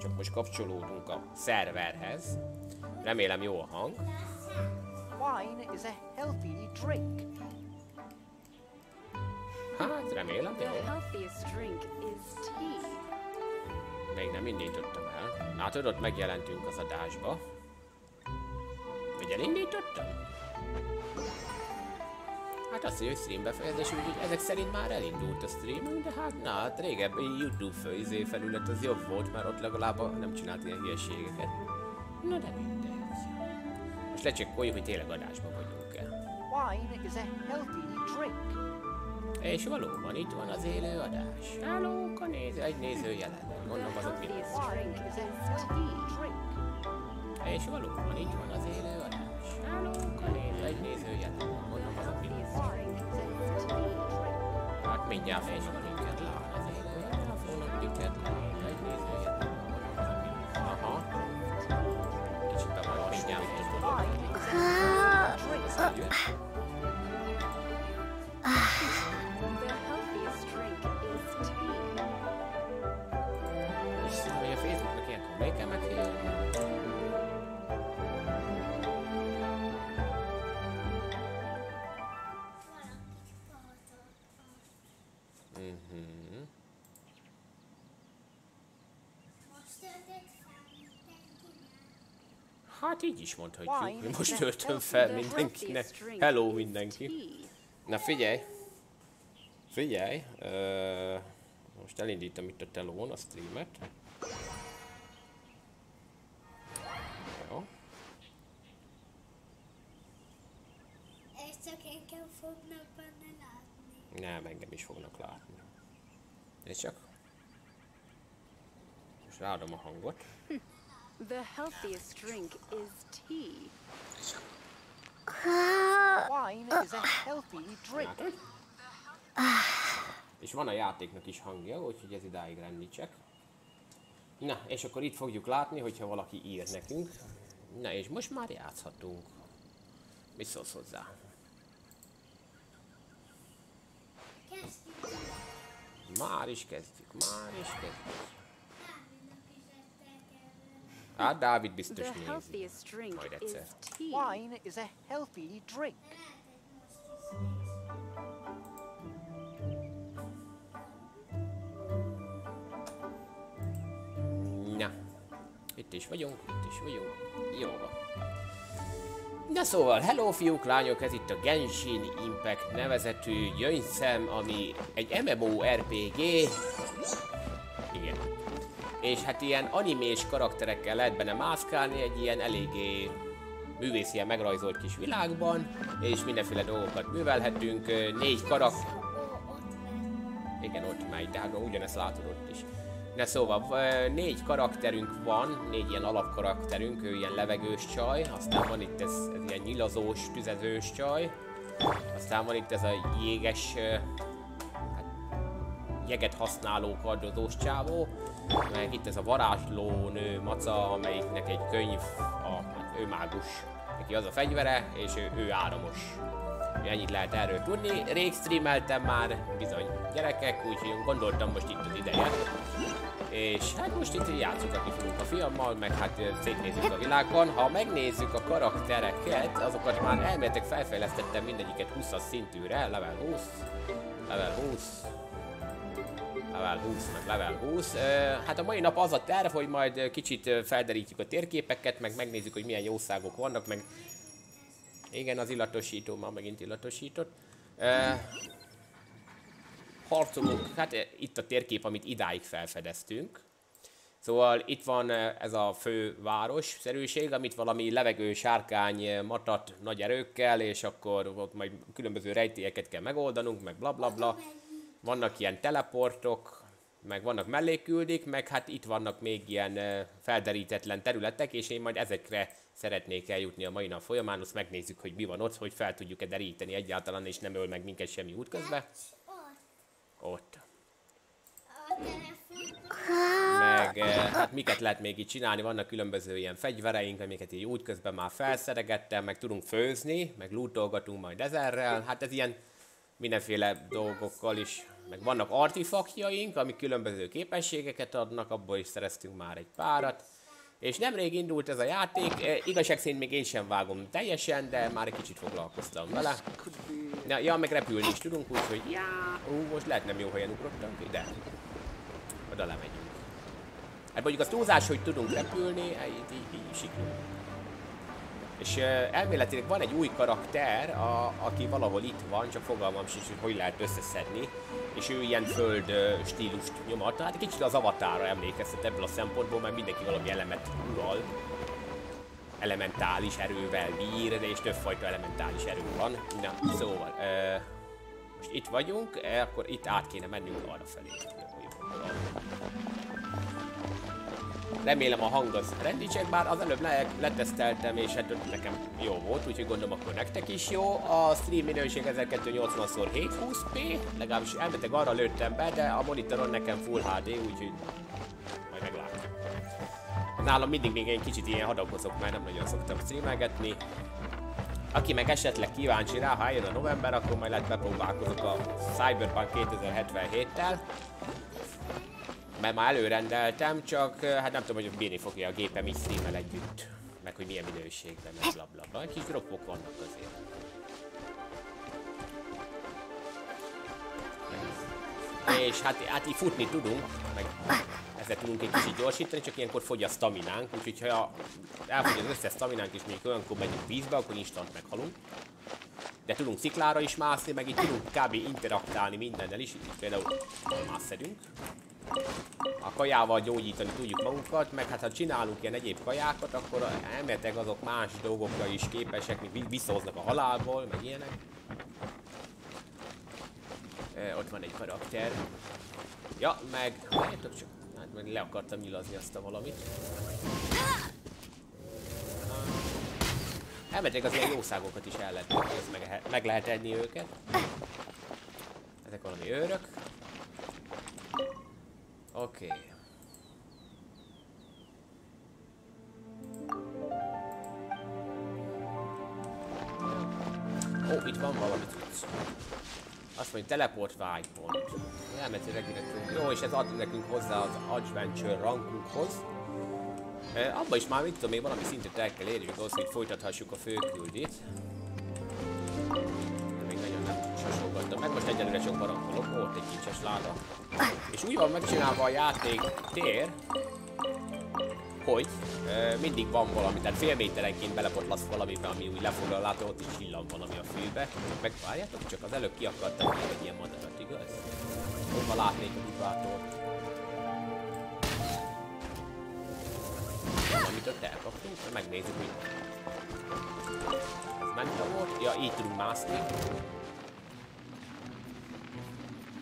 Csak most kapcsolódunk a szerverhez. Remélem jó a hang. Wine is a healthy drink. Hát, remélem The jó. healthiest drink is tea. Még nem indítottam el. Látod, ott megjelentünk az adásba. Vagy elindítottam? Hát azt, hogy stream befejezés, úgyhogy ezek szerint már elindult a stream, de hát na, hát régebbi YouTube fő- izé felület az jobb volt, mert ott legalább nem csinált ilyen hülyeségeket. Na de mindegy. Most lecsekkoljuk, hogy tényleg adásban vagyunk-e. Wine is a healthy drink. És valóban itt van az élő adás. Hálók a néző, egy néző jelen. Mondom azok mi. És valóban itt van az élő adás. Hálók a néző, egy néző jelen. Mondom azok mi Healthiest drink is tea. Hát mindjárt és van minket lát az élő jelen. Fognak minket lát, egy néző jelen. Mondom azok mi Aha. Kicsit be van mindjárt és dolog. Wine is a healthy drink. Hát így is mondhatjuk. Wine Most töltöm fel mindenkinek. Hello mindenki. Na figyelj! Figyelj! Most elindítom itt a telón a streamet. Jó. És csak engem fognak benne látni. Nem, engem is fognak látni. És csak... Most ráadom a hangot. The healthiest drink is tea. Wine is a healthy drink. És van a játéknak is hangja, úgyhogy ez idáig rendítsek. Na, és akkor itt fogjuk látni, hogyha valaki ír nekünk. Na, és most már játszhatunk. Mi szólsz hozzá? Már is kezdjük, már is kezdjük. Hát Dávid biztos The nézi. healthiest drink Majd is egyszer. tea. Wine is a healthy drink. Na, itt is vagyunk, itt is vagyunk. Jó van. Na szóval, hello fiúk, lányok, ez itt a Genshin Impact nevezetű gyöngyszem, ami egy MMORPG. És hát ilyen animés karakterekkel lehet benne mászkálni egy ilyen eléggé művészien megrajzolt kis világban, és mindenféle dolgokat művelhetünk. Négy karakter... Igen, ott megy, de hát ugyanezt látod ott is. De szóval négy karakterünk van, négy ilyen alapkarakterünk, ő ilyen levegős csaj, aztán van itt ez, ez ilyen nyilazós, tüzezős csaj, aztán van itt ez a jéges, jeget használó kardozós csávó, meg itt ez a varázsló nő maca, amelyiknek egy könyv, a, hát ő mágus, neki az a fegyvere, és ő, ő áramos. Ennyit lehet erről tudni. Rég streameltem már, bizony gyerekek, úgyhogy gondoltam most itt az ideje. És hát most itt játszunk fogunk a fiammal, meg hát szétnézzük a világon. Ha megnézzük a karaktereket, azokat már elméletek felfejlesztettem mindegyiket 20-as szintűre, level 20, level 20, level 20, meg level 20. Ö, Hát a mai nap az a terv, hogy majd kicsit felderítjük a térképeket, meg megnézzük, hogy milyen jószágok vannak, meg igen, az illatosító már megint illatosított. Harcolunk, hát itt a térkép, amit idáig felfedeztünk. Szóval itt van ez a fő város szerűség, amit valami levegő sárkány matat nagy erőkkel, és akkor ott majd különböző rejtélyeket kell megoldanunk, meg bla bla bla. Vannak ilyen teleportok, meg vannak melléküldik, meg hát itt vannak még ilyen felderítetlen területek, és én majd ezekre szeretnék eljutni a mai nap folyamán, azt megnézzük, hogy mi van ott, hogy fel tudjuk-e deríteni egyáltalán, és nem öl meg minket semmi útközben. Ott. Meg hát miket lehet még itt csinálni, vannak különböző ilyen fegyvereink, amiket így útközben már felszeregettem, meg tudunk főzni, meg lootolgatunk majd ezerrel, hát ez ilyen mindenféle dolgokkal is Meg vannak artifaktjaink, amik különböző képességeket adnak, abból is szereztünk már egy párat. És nemrég indult ez a játék, e, igazság szerint még én sem vágom teljesen, de már egy kicsit foglalkoztam vele. Ja, ja meg repülni is tudunk, úgyhogy já, ú, most lehet nem jó helyen ugrottam, de oda lemegyünk. Hát mondjuk az túlzás, hogy tudunk repülni, hát így siklunk. És uh, elméletileg van egy új karakter, a, aki valahol itt van, csak fogalmam sincs, hogy hogy lehet összeszedni. És ő ilyen föld stílust nyomat. Hát egy kicsit az avatára emlékeztet ebből a szempontból, mert mindenki valami elemet ural. Elementális erővel bír, de és többfajta elementális erő van. Na, szóval, uh, most itt vagyunk, eh, akkor itt át kéne mennünk arra felé. Remélem a hang az rendítsek, bár az előbb le leteszteltem, és hát nekem jó volt, úgyhogy gondolom akkor nektek is jó. A stream minőség 1280x720p, legalábbis elmeteg arra lőttem be, de a monitoron nekem Full HD, úgyhogy majd meglátjuk. Nálam mindig még egy kicsit ilyen hadakozok, mert nem nagyon szoktam streamelgetni. Aki meg esetleg kíváncsi rá, ha eljön a november, akkor majd lehet bepróbálkozok a Cyberpunk 2077-tel mert már előrendeltem, csak hát nem tudom, hogy bírni fogja a gépem így streamel együtt. Meg hogy milyen minőségben, meg bla bla bla. Kis droppok vannak azért. És hát, hát így futni tudunk, meg ezzel tudunk egy kicsit gyorsítani, csak ilyenkor fogy a staminánk, úgyhogy ha elfogy az összes staminánk és mondjuk olyankor megyünk vízbe, akkor instant meghalunk. De tudunk sziklára is mászni, meg így tudunk kb. interaktálni mindennel is, így például más szedünk a kajával gyógyítani tudjuk magunkat, meg hát ha csinálunk ilyen egyéb kajákat, akkor elméletileg azok más dolgokra is képesek, még visszahoznak a halálból, meg ilyenek. E, ott van egy karakter. Ja, meg... Várjátok csak, hát meg le akartam nyilazni azt a valamit. Elméletileg az ilyen jószágokat is el lehet, meg, meg lehet enni őket. Ezek valami őrök. Oké. Okay. Ó, oh, itt van valami cucc. Azt mondja, teleport vágypont. Elmeti reggelekünk. Jó, és ez ad nekünk hozzá az adventure rankunkhoz. E, abba is már mit tudom én, valami szintet el kell érjük hogy folytathassuk a főküldét. Sasolgattam meg. Most egyelőre csak barankolok. Ó, egy kincses láda. És úgy van megcsinálva a játék tér, hogy e, mindig van valami, tehát fél méterenként belepotlasz valamibe, ami úgy lefoglal, látod, ott is csillan valami a fűbe. Meg várjátok, csak az előbb ki akartam egy ilyen madarat, igaz? Hova látnék a vibátort? Amit ott elkaptunk, megnézzük, hogy ez ment volt. Ja, így tudunk mászni.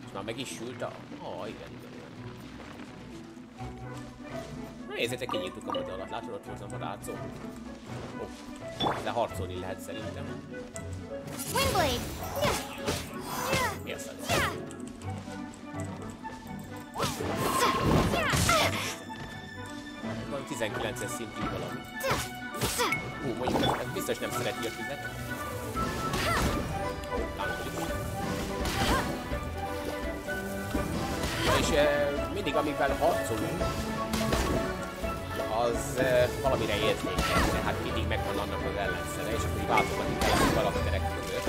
És már meg is sült a... Oh, igen, igen, igen. Na nézzétek, kinyitjuk a madarat. Látod, ott volt a madárcó. Oh. De harcolni lehet szerintem. Windblade! Mi az az? Van 19-es szintű valami. Hú, mondjuk ez, ez biztos nem szereti a tüzet. Ó, látszik. És e, mindig amivel harcolunk, az e, valamire érzékeny, tehát mindig megvan annak az ellenszere, és akkor így váltogatni kell a karakterek között.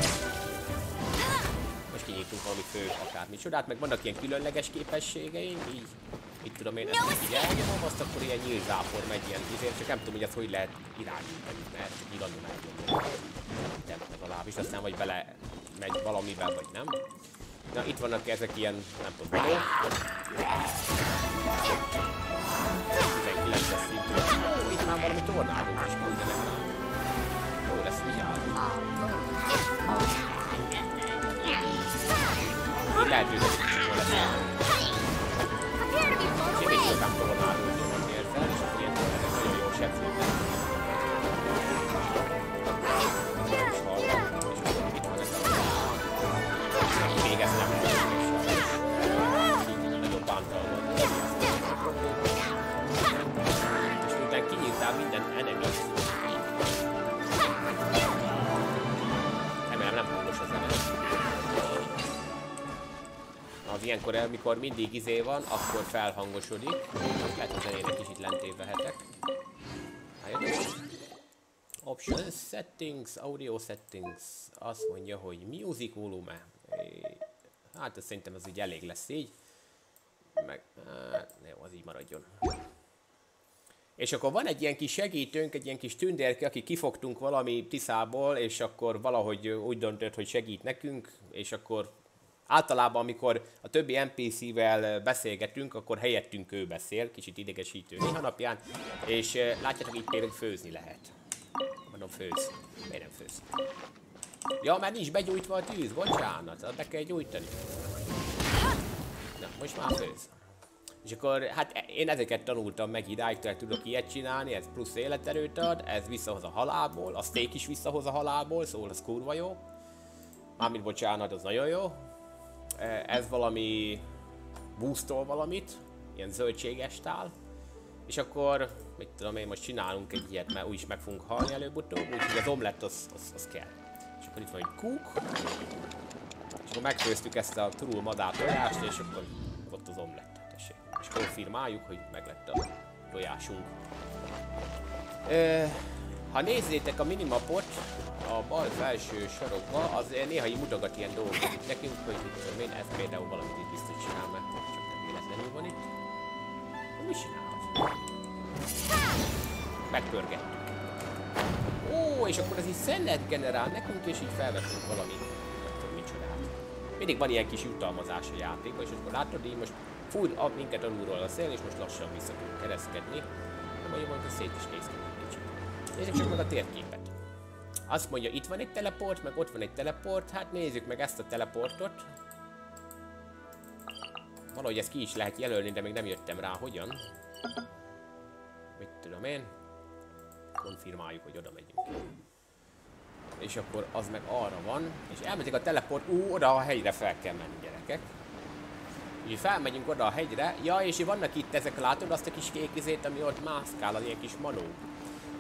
Most kinyitunk valami fő akármi csodát, meg vannak ilyen különleges képességeink, így mit tudom én, ezt így elnyomom, azt akkor ilyen nyílzápor megy ilyen izért, csak nem tudom, hogy ezt hogy lehet irányítani, mert nyilvánul elnyomom. Nem legalábbis, aztán vagy bele megy valamivel, vagy nem. Na, itt vannak ezek ilyen, nem tudom, való. 19 szintű. Itt már valami tornádók is küldenek rá. Jó lesz vigyázni. Így lehet őket jól lesz. Én még szokám tornádózni, hogy érzel, és akkor ilyen tornádók nagyon jó sebződnek. még ezt nem Nagyobb bántalmat. És miután kinyírtál minden enemy Remélem nem hangos az zene. Az ilyenkor, amikor mindig izé van, akkor felhangosodik. Lehet a zenének kicsit lentébb vehetek. Options, settings, audio settings. Azt mondja, hogy music volume. Hát ez szerintem az így elég lesz így. Meg, hát, jó, az így maradjon. És akkor van egy ilyen kis segítőnk, egy ilyen kis tündérke, aki kifogtunk valami Tiszából, és akkor valahogy úgy döntött, hogy segít nekünk, és akkor általában, amikor a többi NPC-vel beszélgetünk, akkor helyettünk ő beszél, kicsit idegesítő néha napján, és eh, látjátok, itt például főzni lehet. Mondom, főz. Miért nem főz? Ja, mert nincs begyújtva a tűz, bocsánat, be kell gyújtani. Na, most már főz. És akkor, hát én ezeket tanultam meg idáig, tehát tudok ilyet csinálni, ez plusz életerőt ad, ez visszahoz a halálból, a steak is visszahoz a halálból, szóval az kurva jó. Mármint bocsánat, az nagyon jó. E, Ez valami boostol valamit, ilyen zöldséges tál. És akkor, mit tudom én, most csinálunk egy ilyet, mert úgyis meg fogunk halni előbb-utóbb, úgyhogy az omlett az, az, az kell. Akkor itt van egy kúk. És akkor megfőztük ezt a turul madár tojást, és akkor ott az omlett. Tessék. És konfirmáljuk, hogy meglett a tojásunk. Ö, ha nézzétek a minimapot, a bal felső sarokba, az néha így mutogat ilyen dolgokat nekünk, hogy tudom én, ez például valamit itt biztos csinál, mert csak nem véletlenül van itt. Mit csinálhat? Megpörgettük. Ó, és akkor ez így szennet generál nekünk, és így felveszünk valami, nem tudom micsodát. Mindig van ilyen kis jutalmazás a játékban, és akkor látod, így most full a minket alulról a szél, és most lassan vissza tudunk kereszkedni. Nem mondjuk, hogy szét is néz ki egy kicsit. Nézzük csak meg a térképet. Azt mondja, itt van egy teleport, meg ott van egy teleport. Hát nézzük meg ezt a teleportot. Valahogy ezt ki is lehet jelölni, de még nem jöttem rá, hogyan. Mit tudom én. Konfirmáljuk, hogy oda megyünk. És akkor az meg arra van. És elmegyek a teleport. Ú, oda a hegyre fel kell menni, gyerekek. Így felmegyünk oda a hegyre. Ja, és vannak itt ezek, látod azt a kis kék izét, ami ott mászkál, az ilyen kis manó.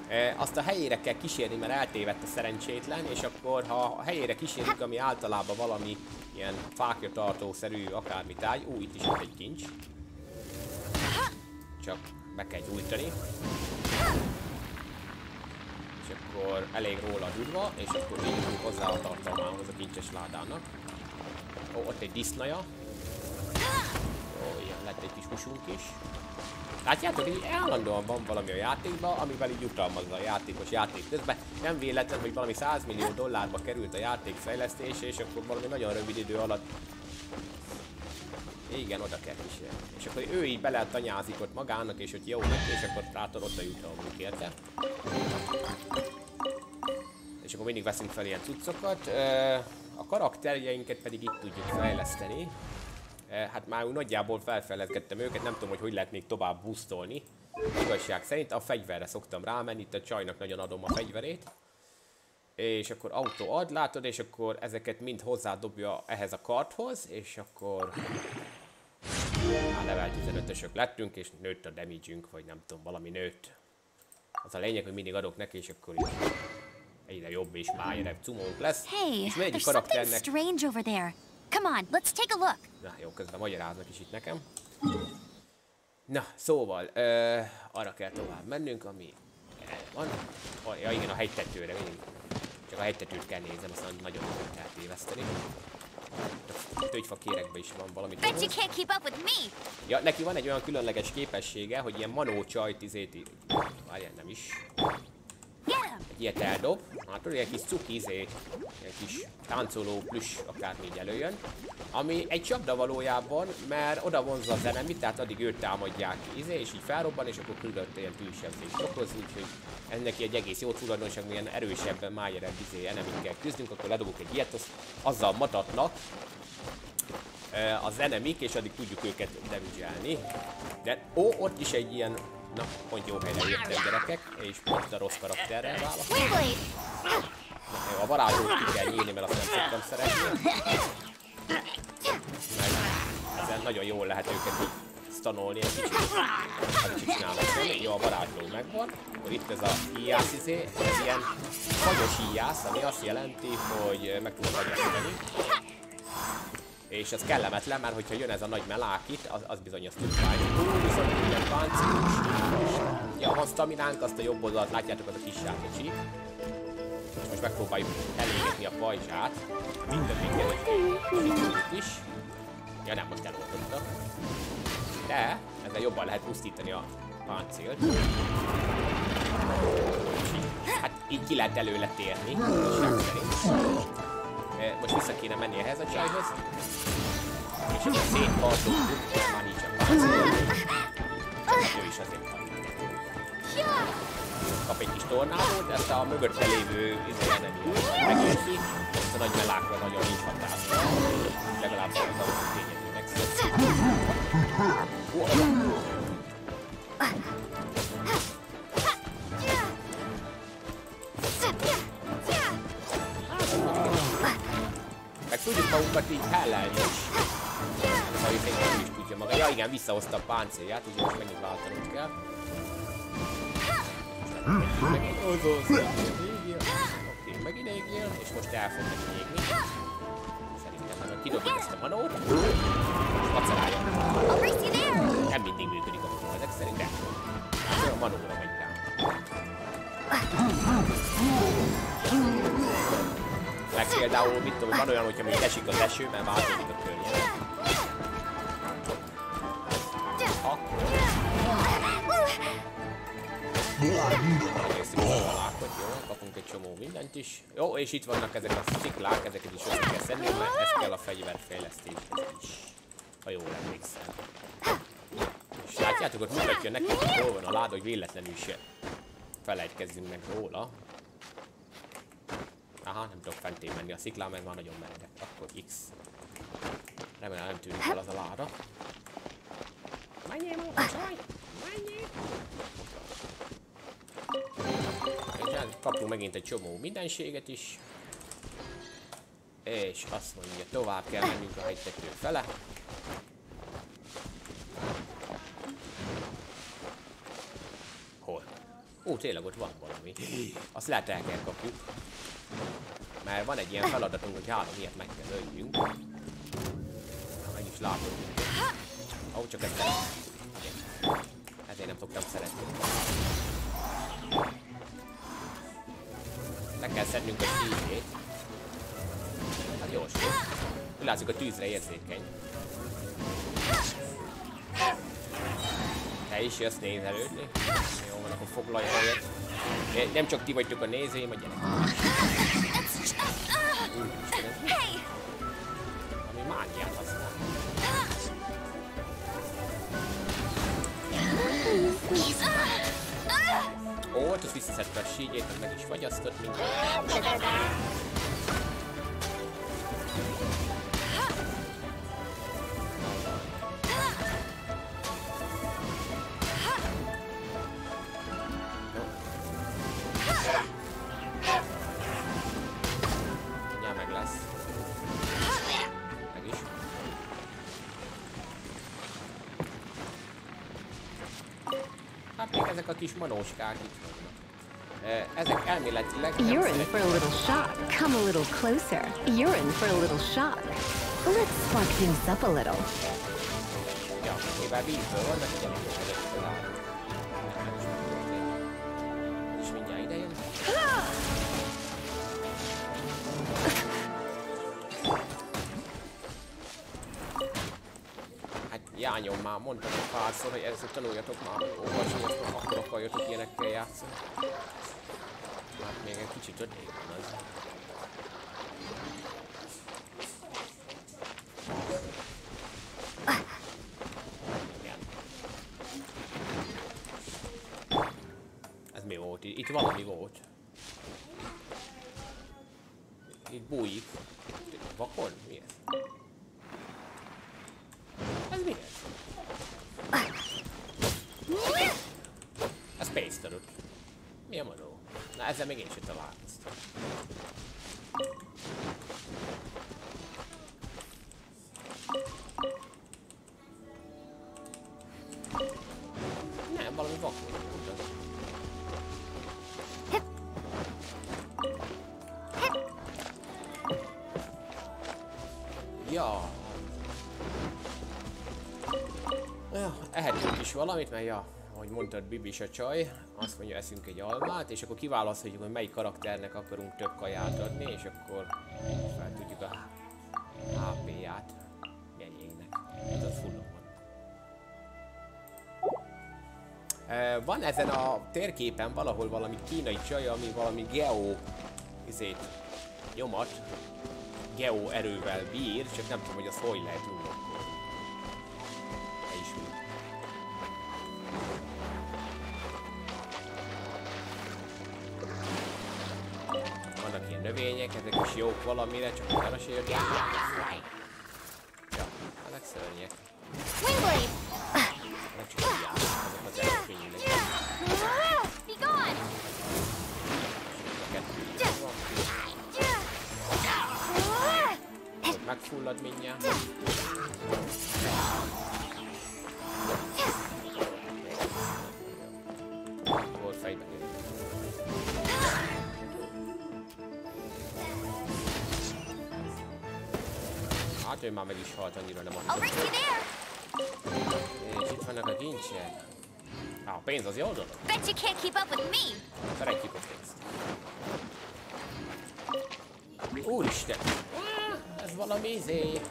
E, azt a helyére kell kísérni, mert eltévedt a szerencsétlen, és akkor ha a helyére kísérjük, ami általában valami ilyen fákja tartószerű akármi táj, ú, itt is van egy kincs. Csak be kell gyújtani. Akkor elég róla a durva, és akkor így hozzá a tartalmához a kincses ládának. Ó, ott egy disznaja. Ó, ilyen lett egy kis húsunk is. Látjátok, hogy állandóan van valami a játékban, amivel így jutalmazza a játékos játék közben. Nem véletlen, hogy valami 100 millió dollárba került a játék fejlesztése, és akkor valami nagyon rövid idő alatt igen, oda kell kísérni. És akkor ő így bele tanyázik ott magának, és hogy jó neki, és akkor rátad oda jutalmunk érte. És akkor mindig veszünk fel ilyen cuccokat. A karakterjeinket pedig itt tudjuk fejleszteni. Hát már úgy nagyjából felfejleszgettem őket, nem tudom, hogy hogy lehet még tovább boostolni. Igazság szerint a fegyverre szoktam rámenni, itt a csajnak nagyon adom a fegyverét. És akkor autó ad, látod, és akkor ezeket mind hozzádobja ehhez a karthoz, és akkor már level 15-ösök lettünk, és nőtt a damage vagy nem tudom, valami nőtt. Az a lényeg, hogy mindig adok neki, és akkor így egyre jobb és májerebb cumónk lesz. Hey, és mindegyik karakternek... strange over there. Come on, let's take a look. Na jó, közben magyaráznak is itt nekem. Na, szóval, ö, arra kell tovább mennünk, ami van. Oh, ja igen, a hegytetőre mindig. A hegytetőt kell nézem, aztán nagyon nem kell téveszteni. A tőgyfa kérekben is van valami. Ja, neki van egy olyan különleges képessége, hogy ilyen manó csajt izét... Várjál, nem is. Egy ilyet eldob. Hát ilyen kis cuki izé, ilyen kis táncoló plusz akármi így előjön. Ami egy csapda valójában, mert oda vonzza az enemit, tehát addig őt támadják izé, és így felrobban, és akkor küldött ilyen tűzsebzést okoz, úgyhogy ennek egy egész jó tulajdonság, milyen erősebben, májerebb izé enemikkel küzdünk, akkor ledobok egy ilyet, az, azzal matatnak, az enemik, és addig tudjuk őket damage De ó, ott is egy ilyen, na, pont jó helyre értem gyerekek, és pont a rossz karakterrel választom. Jó, a varázslót ki kell nyílni, mert azt nem szoktam szeretni. Meg ezen nagyon jól lehet őket így stanolni egy kicsit. Kicsit csinálok. Jó, a varázsló megvan. Akkor itt ez a íjász izé, ez ilyen fagyos íjász, ami azt jelenti, hogy meg tudod agyasztani. És ez kellemetlen, mert hogyha jön ez a nagy melák itt, az, az bizony az tud fájni. Viszont ugye páncélos. Ja, van staminánk, azt a jobb oldalt látjátok, az a kis sárga És most megpróbáljuk elégetni a pajzsát. Minden még is. Ja nem, most eloltottak. De ezzel jobban lehet pusztítani a páncélt. Hát így ki lehet előle térni. E, Most vissza kéne menni ehhez a csajhoz. És akkor szétpartoltuk, már nincsen páncél. Ő is azért van. Kap egy kis tornádót, de ezt a mögötte lévő izéje nem ilyen megérti. Ezt a nagy melákra nagyon nincs hatása. Legalább az a tényező megszűnt. Meg tudjuk magunkat így hellelni is. Ha így nem is tudja maga. Ja igen, visszahozta a páncélját, úgyhogy most megint váltanunk kell. Megint ozoz. Oké, megint égél, és most el fog megint égni. Szerintem meg kidobjuk ezt a manót. Maceráljon. Nem mindig működik a manó, ezek szerint. Hát, A manóra megy rá. Meg például, mit tudom, van olyan, hogyha még esik az eső, mert változik a környezet. Akkor Megnézzük a falákot, jó? Kapunk egy csomó mindent is. Jó, és itt vannak ezek a sziklák, ezeket is össze kell szedni, mert ez kell a fegyverfejlesztéshez is. Ha jól emlékszem. És látjátok, ott mutatja nekünk, hogy hol van a láda, hogy véletlenül se felejtkezzünk meg róla. Aha, nem tudok fentén menni a sziklán, mert már nagyon meredek. Akkor X. Remélem nem tűnik el az a láda. Menjél, munkacsaj! Menjél! És megint egy csomó mindenséget is. És azt mondja, tovább kell mennünk a hegytető fele. Hol? Ó, tényleg ott van valami. Azt lehet el kell kapjuk. Mert van egy ilyen feladatunk, hogy három ilyet meg kell öljünk. Na, meg is látod. Ó, csak ezt nem. Ezért nem szoktam szeretni. Le kell szednünk a szívét. Hát gyors. Úgy látszik a tűzre érzékeny. Te is jössz nézelődni? Jó van, akkor foglalj helyet. Nem csak ti vagytok a nézőim, a gyerek. Úristen, ez mi? Hey, Ami mágiát használ. Ó, ott az visszaszedte a sígyét, meg is fagyasztott mindent. Manóskák itt vannak. Ezek elméletileg nem You're in for a little shock. Come a little closer. You're in for a little shock. Let's spark things up a little. Ja, mivel vízből Jányom már, mondtam egy párszor, hogy ezt tanuljatok már olvasni, azt akkor akarjatok ilyenekkel játszani. Hát még egy kicsit ödék van az. Is valamit, mert ja, ahogy mondtad Bibis a csaj, azt mondja, eszünk egy almát, és akkor kiválaszthatjuk, hogy melyik karakternek akarunk több kaját adni, és akkor fel tudjuk a HP-ját mennyinek. Ez az van. Ö, Van ezen a térképen valahol valami kínai csaj, ami valami geo izét, nyomat, geo erővel bír, csak nem tudom, hogy az hogy lehet unlokkolni. Ezek jók valamire, csak utána jött. Ja, ezek szörnyek. Ezek így járnak, azok az! Ott megfullad mindjárt. Hát ő már meg is halt, annyira nem there! És itt vannak a kincsek. Á, a pénz az jó dolog. Bet you can't keep up with me! Szeretjük a pénzt. Úristen! Ez valami izé...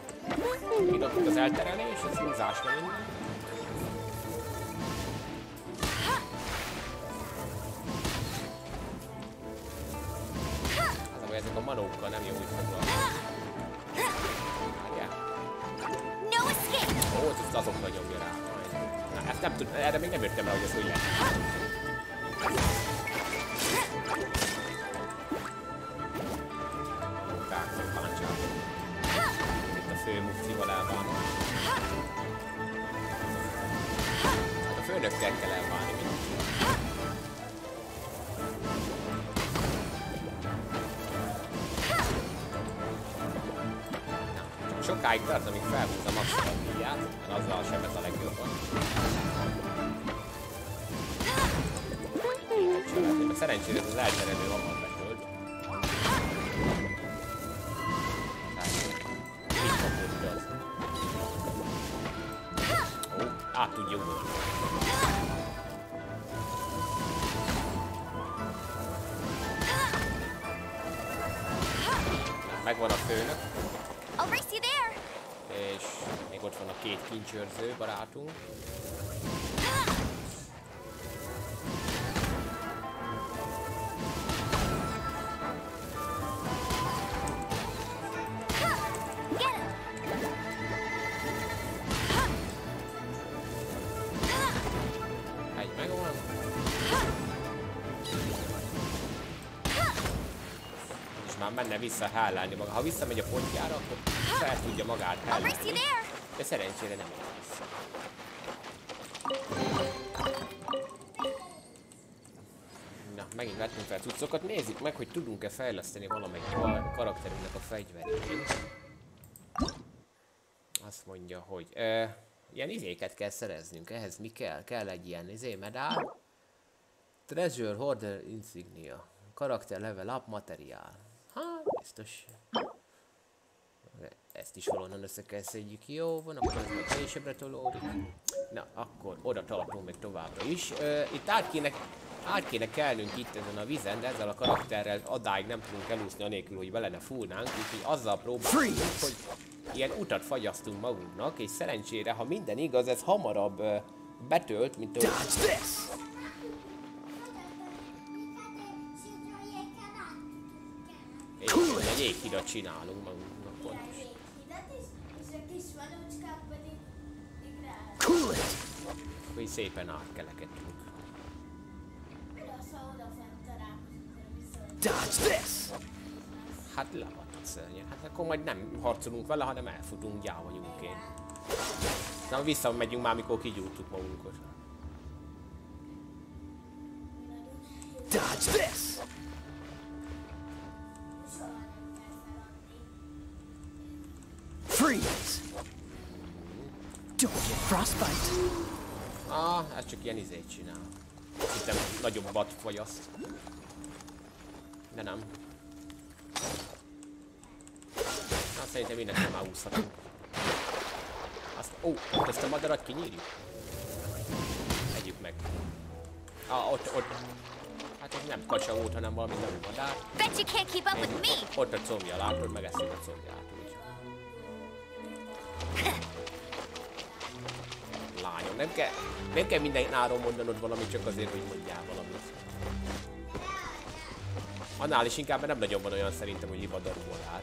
Kidobtuk az elterelés, ez húzásra minden. Az a baj, ezek a manókkal nem jó úgy foglalkozni. Ezt azokra nyomja rá. Na, ezt nem tud, erre még nem jöttem rá, hogy ez hogy lehet. A fő muftival a főnökkel kell elbánni, sokáig tart, amíg felhúzza max a díját, mert azzal sebez a legjobban. Szerencsére ez az elterelő hamar betölt. Tehát, mit kapott az? Ó, át tudja ugrani. Megvan a főnök, I'll race you there! És még ott van a két kincsőrző barátunk. Már menne vissza hellálni maga. Ha visszamegy a pontjára, akkor fel tudja magát there! De szerencsére nem megy vissza. Na, megint vettünk fel cuccokat. Nézzük meg, hogy tudunk-e fejleszteni valamelyik kar- karakterünknek a fegyverét. Azt mondja, hogy ö, ilyen izéket kell szereznünk. Ehhez mi kell? Kell egy ilyen izé medál. Treasure Hoarder Insignia. Karakter level up materiál. Hát, biztos. Ezt is valonnan össze kell szedjük. Jó van, akkor ez majd későbbre tolódik. Na, akkor oda tartunk még továbbra is. Ö, itt át kéne, át kéne kelnünk itt ezen a vizen, de ezzel a karakterrel adáig nem tudunk elúszni anélkül, hogy vele ne fúrnánk, úgyhogy azzal próbálunk, hogy ilyen utat fagyasztunk magunknak, és szerencsére, ha minden igaz, ez hamarabb ö, betölt, mint a... És egy jéghidat csinálunk magunknak Hogy szépen átkeleketünk. Hát levatott szörnyen. Hát akkor majd nem harcolunk vele, hanem elfutunk gyávanyunként. Na visszamegyünk már, mikor kigyújtjuk magunkat. Dodge this! Freeze! Don't get frostbite. Ah, ez csak ilyen izét csinál. Szerintem nagyobbat fogyaszt. De nem. Na, szerintem innen már úszhatunk. Azt, ó, ezt a madarat kinyírjuk? Ah, ott, ott. Hát ez nem kacsa volt, hanem valami nagy madár. Bet you can't keep up with me. Ott a combja, látod, megeszik a combját, úgy. Lányom, nem kell, nem kell minden áron mondanod valamit, csak azért, hogy mondjál valamit. Annál is inkább, mert nem nagyon van olyan szerintem, hogy libadarú madár.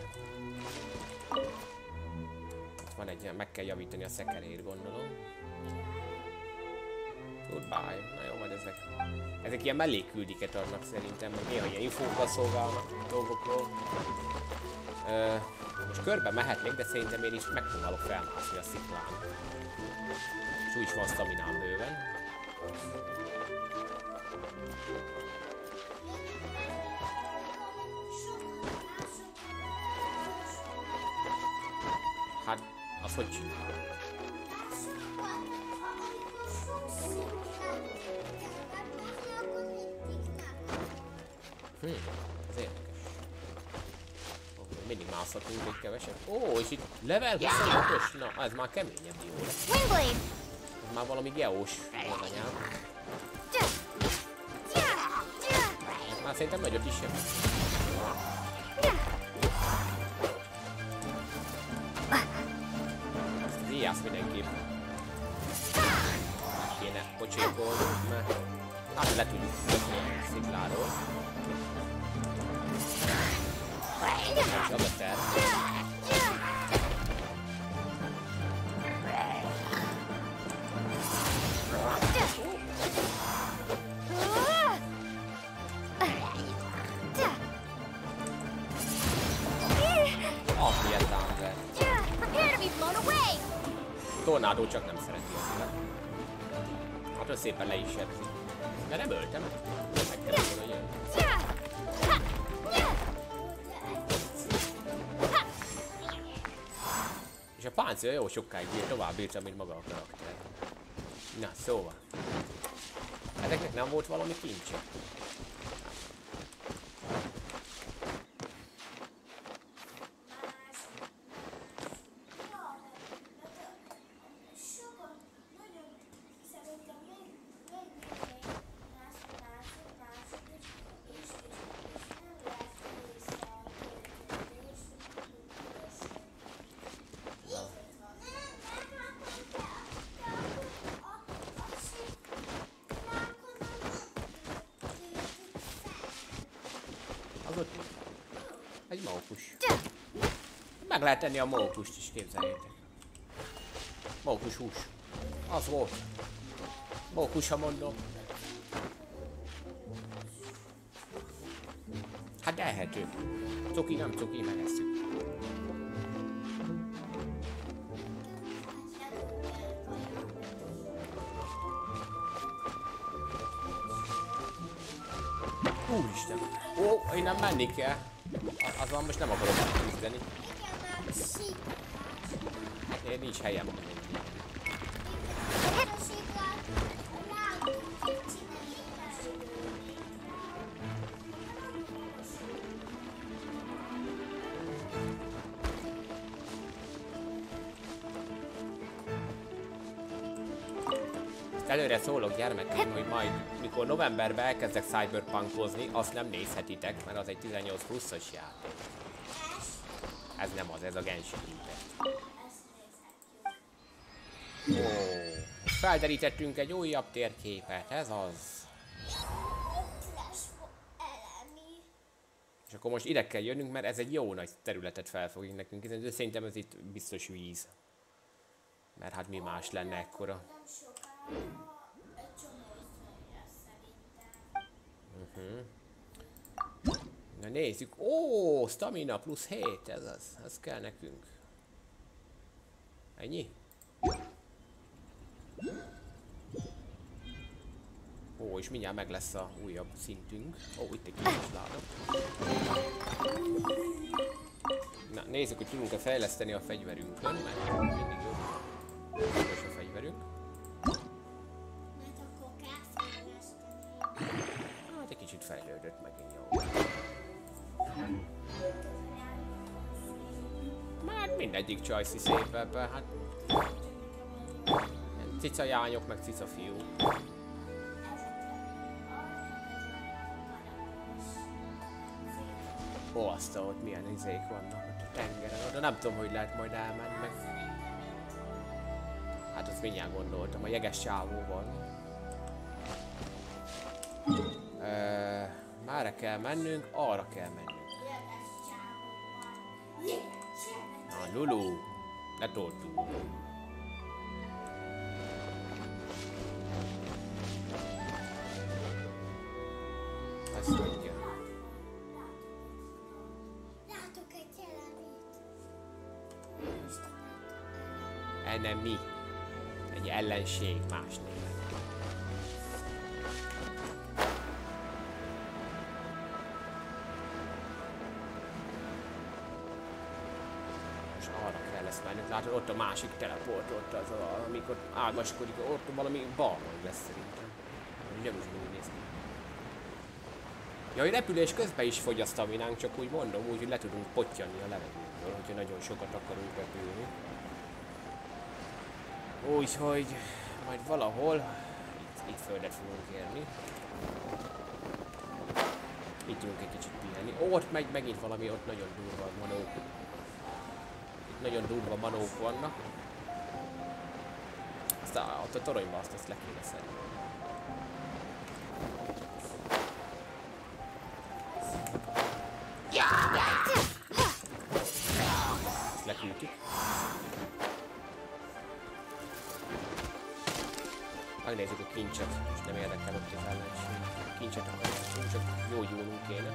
Ott van egy meg kell javítani a szekerét, gondolom. Goodbye. Na jó, majd ezek, ezek ilyen melléküldiket adnak szerintem, meg néha ilyen infókkal szolgálnak dolgokról. Most körbe mehetnék, de szerintem én is megpróbálok felmászni a sziklán. És úgy is van staminám bőven. Hát, az hogy csinálom? Hm, ez érdekes. Ó, mindig mászhatunk még kevesebb. Ó, és itt level 25-ös? Na, ez már keményebb jó lesz. Már valami geós volt anyám. Már szerintem nagyot is jön. Ezt az íjász mindenképp. Kéne pocsékolnunk, mert hát le tudjuk kötni a szikláról. Nem csak a terv. Tornádó csak nem szereti szívet. Hát ő szépen le is sebzi. De nem öltem. Meg kellett volna jönni. És a páncél jó sokáig bír, tovább bírta, mint maga a karakter. Na, szóval. Ezeknek nem volt valami kincse. Lehet tenni a mókust is, képzeljétek. Mókus hús. Az volt. Mókus, ha mondom. Hát elhető. Cuki nem cuki, megesszük. Úristen! Ó, én nem menni kell. A- Azon most nem akarok küzdeni. Én nincs helyem. Előre szólok gyermekeim, hogy majd mikor novemberben elkezdek cyberpunkozni, azt nem nézhetitek, mert az egy 18 pluszos játék. Ez nem az, ez a Genshin Impact. Ó, felderítettünk egy újabb térképet, ez az. És akkor most ide kell jönnünk, mert ez egy jó nagy területet felfogjuk nekünk, de szerintem ez itt biztos víz. Mert hát mi más lenne ekkora. Na nézzük. Ó, stamina plusz 7, ez az. Ez kell nekünk. Ennyi? Ó, és mindjárt meg lesz a újabb szintünk. Ó, itt egy kis láda. Na, nézzük, hogy tudunk-e fejleszteni a fegyverünkön, mert mindig jobb. Fontos a fegyverünk. Hát egy kicsit fejlődött megint jó. Már mindegyik csajszi szép ebben, hát... Cica jányok, meg cica fiú. Ó, azt ott milyen izék vannak a tengeren, oda nem tudom, hogy lehet majd elmenni, meg... Hát azt mindjárt gondoltam, a jeges csávóval. Merre kell mennünk? Arra kell mennünk. Lulu, letoltunk. Azt mennünk. Látod, ott a másik teleport, ott az, a, amikor ágaskodik, ott valami bal lesz szerintem. Nem is úgy néz ki. Ja, hogy repülés közben is fogy a staminánk, csak úgy mondom, úgy, hogy le tudunk pottyanni a levegőből, hogyha nagyon sokat akarunk repülni. Úgyhogy majd valahol itt, itt földet fogunk érni. Itt tudunk egy kicsit pihenni. Ó, ott megy megint valami, ott nagyon durva manók. Itt nagyon durva manók vannak. Azt a, ott a toronyban azt, azt le kéne szedni. Ezt. Megnézzük a kincset, és nem érdekel ott az ellenség. A kincset akarunk, csak gyógyulnunk kéne.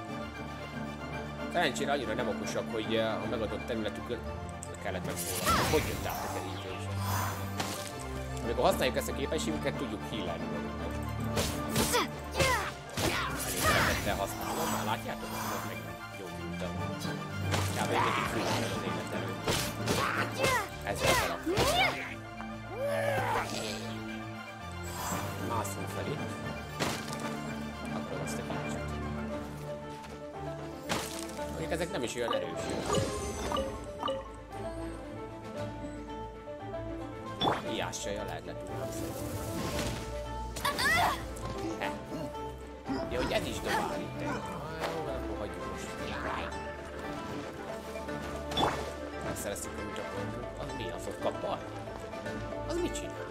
Szerencsére annyira nem okosak, hogy eh, a megadott területükön kellett megszólalni. Hogy jött át a kerítés? Amikor használjuk ezt a képességünket, tudjuk healelni magunkat. Elég szeretettel használom, már látjátok? Most meg gyógyultam. Kb. mindig fűztem az élet előtt. Ezzel felaktam. mászunk fel itt. Akkor azt a kincset. Mondjuk ezek nem is olyan erősek. Ijással lehet le tudnám Heh. Ja, hogy ez is dobál itt. Ah, jó, van, akkor hagyjuk most. Az mi az ott kap? Az mit csinál?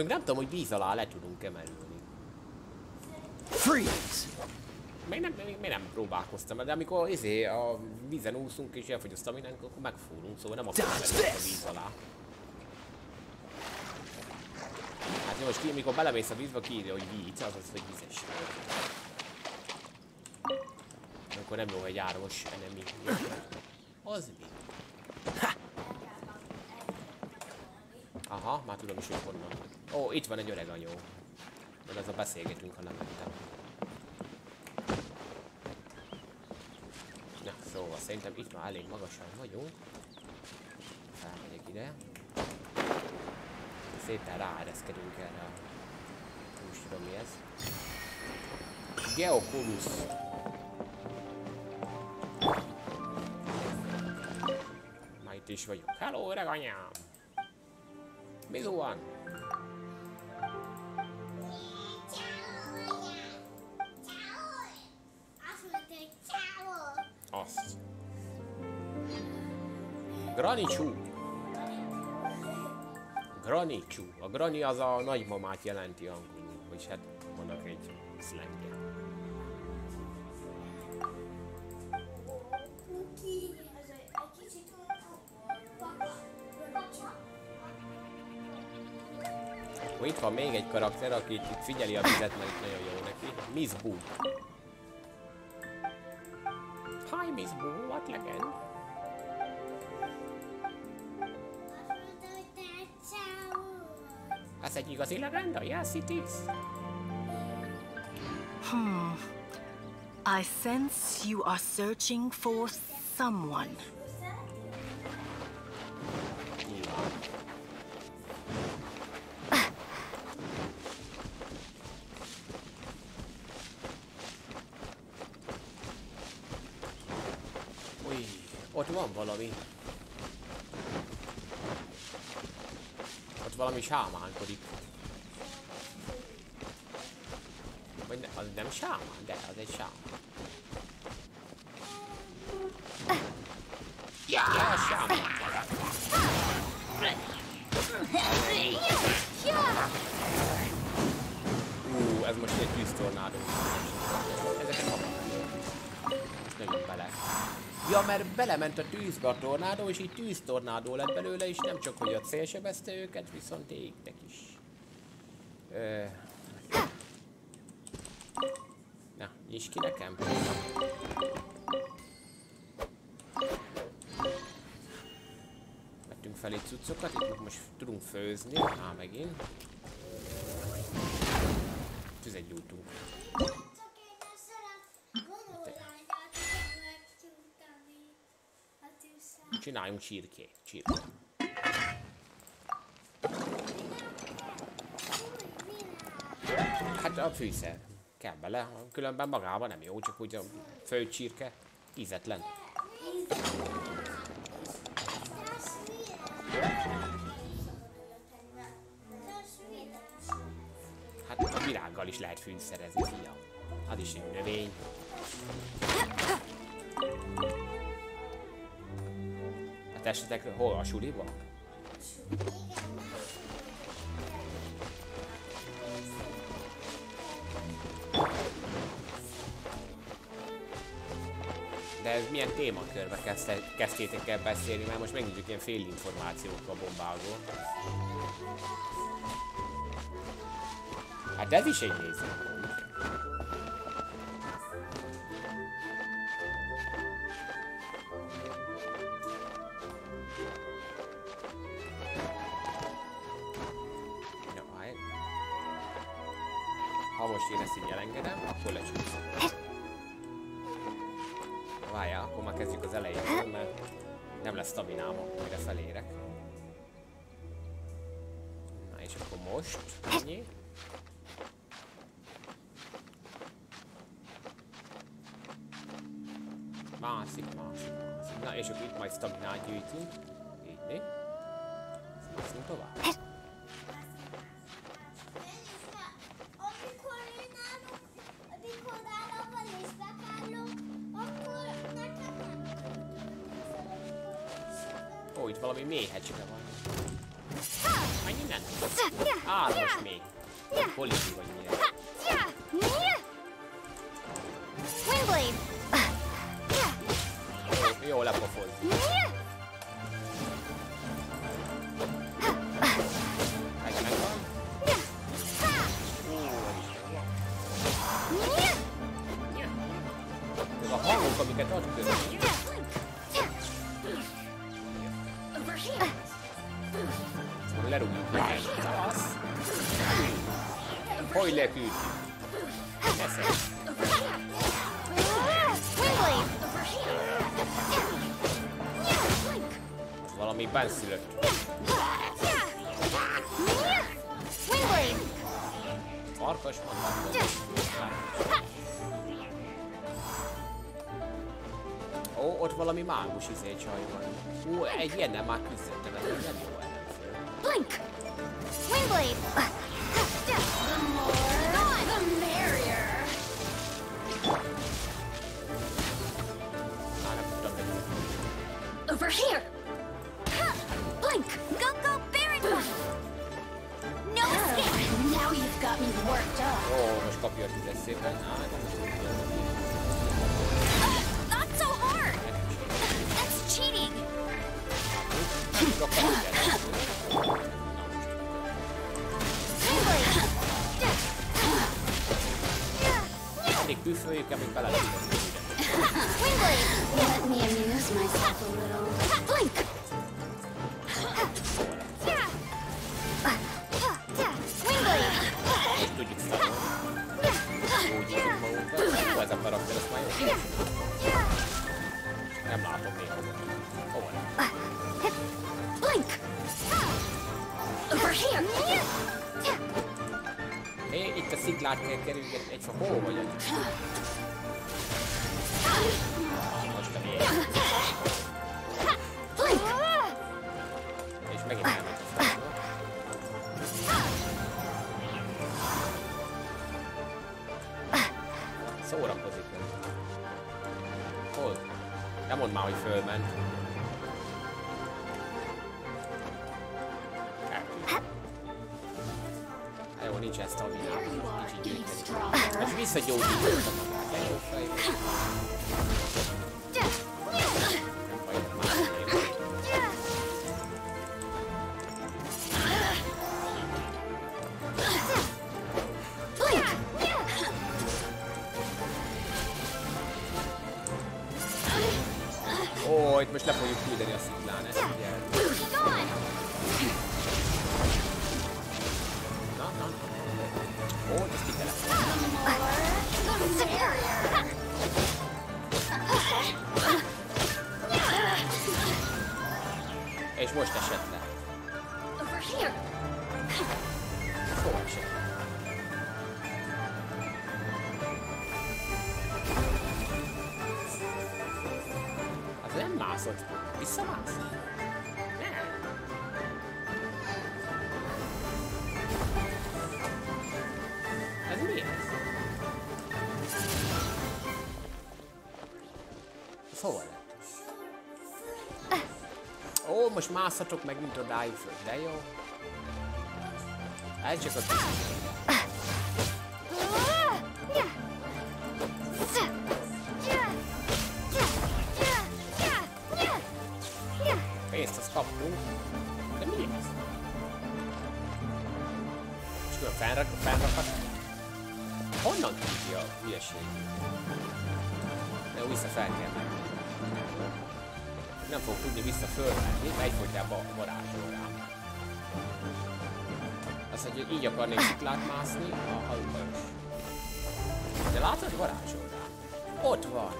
Még nem tudom, hogy víz alá le tudunk emelülni. Freeze! Még nem, még, még nem próbálkoztam, de amikor izé a vízen úszunk és elfogy a staminánk, akkor megfúrunk, szóval nem emelni a víz alá. Hát jó, most ki, mikor belemész a vízbe, kiírja, hogy víz, azaz, hogy vizes. Akkor nem jó, hogy árvos enemi. Az mi? Aha, már tudom is, hogy honnan. Ó, itt van egy öreg anyó. Mert az a beszélgetünk, ha lementem. Na, szóval szerintem itt már elég magasan vagyunk. Felmegyek ide. Szépen ráereszkedünk erre a... Nem is tudom mi ez. Geoculus. Már itt is vagyunk. Hello, öreg anyám! Mi Granny Chu. A Granny az a nagymamát jelenti angolul, vagyis hát vannak egy szlengje. Itt van még egy karakter, aki itt figyeli a vizet, mert itt nagyon jó neki. Miss Boo. Hi, Miss Boo, what legend? Ez egy igazi legenda? Yes, it is. I sense you are searching for someone. Sámánkodik. Vagy ne, az nem sámán, de az egy sámán. Ja, sámán. Ú, ez most egy tűztornádó. Ezeket kapom. Most nőjünk bele. Ja, mert belement a tűzbe a tornádó, és így tűztornádó lett belőle, és nem csak, hogy a cél sebezte őket, viszont égtek is. Ö... Na, nyisd ki nekem. Vettünk itt cuccokat, itt most tudunk főzni. Á, megint. Tüzet gyújtunk. Csináljunk csirkét. Csirkét. Hát a fűszer. Kell bele, különben magában nem jó, csak úgy a főtt csirke ízetlen. Hát a virággal is lehet fűszerezni, fiam. Az is egy növény. Hát esetek hol a suliba? De ez milyen témakörbe kezdte, kezdtétek el beszélni, mert most megint ilyen fél információkkal bombázol. Hát ez is egy nézőpont. Is bekállok, akkor nekem nem Ó, itt valami mély hecske van. Menj innen! Álmos mély. Polizi vagy Leküld? Eszem. Valami. Windblade! Farkas van. Ó, ott valami mágus izé csaj van. Ú, egy ilyennel már küzdöttem, kell kerülgetni. Egy fa, hol vagy? Most a! És megint elment. Szórakozik? Hol? Nem mondd már, hogy fölment. Eltűnt. Hát Jó, nincs ezt a világ. Nincs így gyűjteni. Most visszagyógyítottam Ó, most mászhatok meg, mint odáig föl. De jó. Ez csak a Nem fogok tudni vissza fölmenni, mert egyfolytában varázsol rám. Azt mondja, hogy így akarnék sziklát mászni, a halubajos. De látod, varázsol rám. Ott van.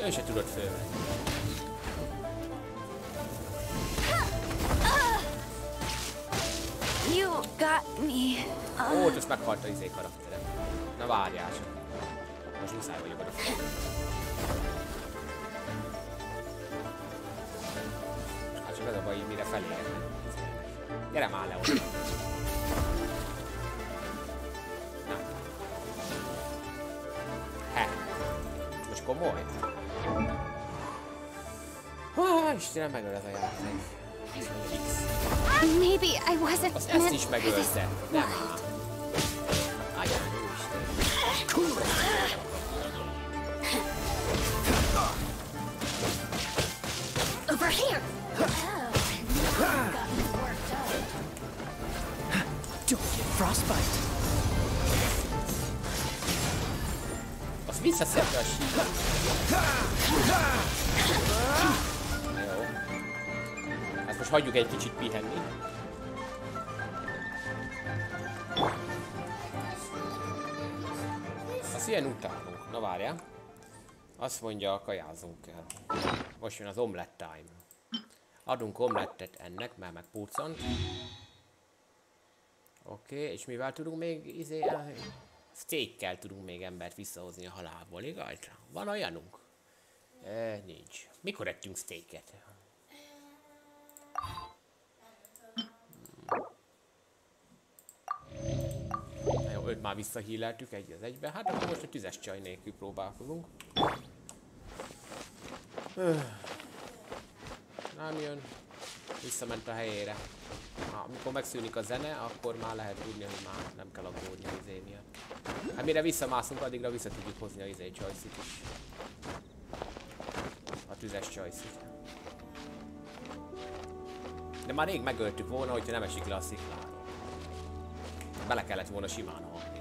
Ő se tudott fölmenni. You got me. Ó, ott azt meghalt az izé karakterem. Na várjál csak. Most muszáj vagyok oda így mire felérek. Gyere már le oda. He. Most komoly? Ah, Istenem, megöl ez a játék. Maybe I wasn't Azt ezt meant is for megölte. Nem hagyjuk egy kicsit pihenni. Azt ilyen utálunk. Na várjál. Azt mondja, kajázunk kell. Most jön az omelette time. Adunk omlettet ennek, mert megpurcant. Oké, okay, és mivel tudunk még izé... Steakkel tudunk még embert visszahozni a halálból, igaz? Van olyanunk? E, nincs. Mikor ettünk steaket? Na jó, őt már visszahíleltük egy az egybe. Hát akkor most a tüzes csaj nélkül próbálkozunk. Nem jön. Visszament a helyére. Ha, amikor megszűnik a zene, akkor már lehet tudni, hogy már nem kell aggódni az izé miatt. Hát mire visszamászunk, addigra vissza tudjuk hozni a izé csajszit is. A tüzes csajszit. De már rég megöltük volna, hogyha nem esik le a szikláról. Bele kellett volna simán halni.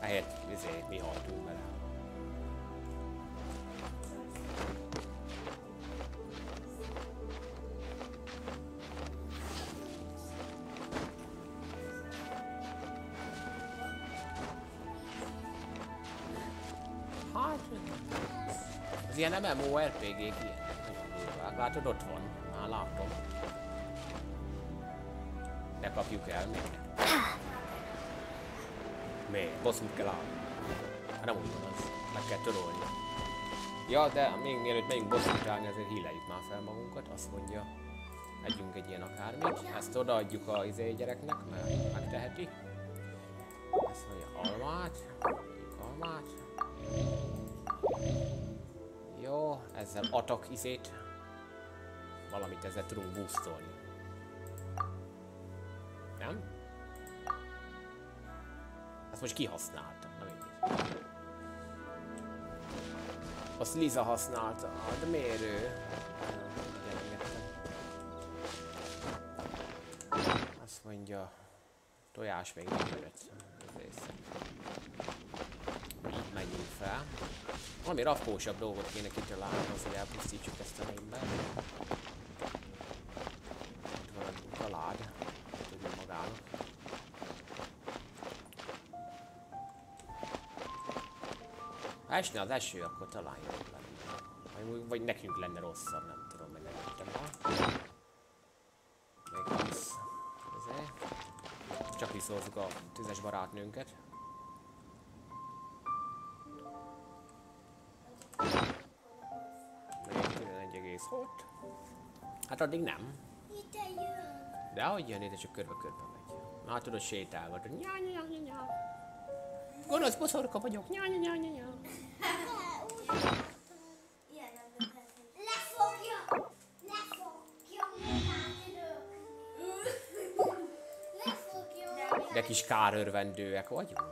Ehelyett, izé, mi haltunk bele. Hát, ilyen MMORPG-k ilyen. Látod, ott van. Kapjuk el még. Miért? Bosszút kell állni. Hát nem úgy van az. Meg kell törölni. Ja, de még mielőtt megyünk bosszút állni, azért híleljük már fel magunkat. Azt mondja, együnk egy ilyen akármit. Ezt odaadjuk a izé gyereknek, mert megteheti. Ezt mondja, almát. Almát. Jó, ezzel atak izét. Valamit ezzel tudunk boostolni. Ezt most kihasználta. Na mindegy. Azt Liza használta. De miért ő? Azt mondja, tojás még nem jött. Így menjünk fel. Valami rafkósabb dolgot kéne kitalálni, az, hogy elpusztítsuk ezt a lényben. Esne az eső, akkor talán jobb lenne. Vagy, vagy nekünk lenne rosszabb, nem tudom, meg nem értem. Még az. Ezért. Csak viszolzuk a tüzes barátnőnket. Még 11,6. Hát addig nem. De ahogy jön ide, csak körbe-körbe megy. Na, tudod, sétálgat. Nya, nya, nya, nya, nya. Gonosz boszorka vagyok. Nya, nya, nya, nya, nya. De kis kárörvendőek vagyunk.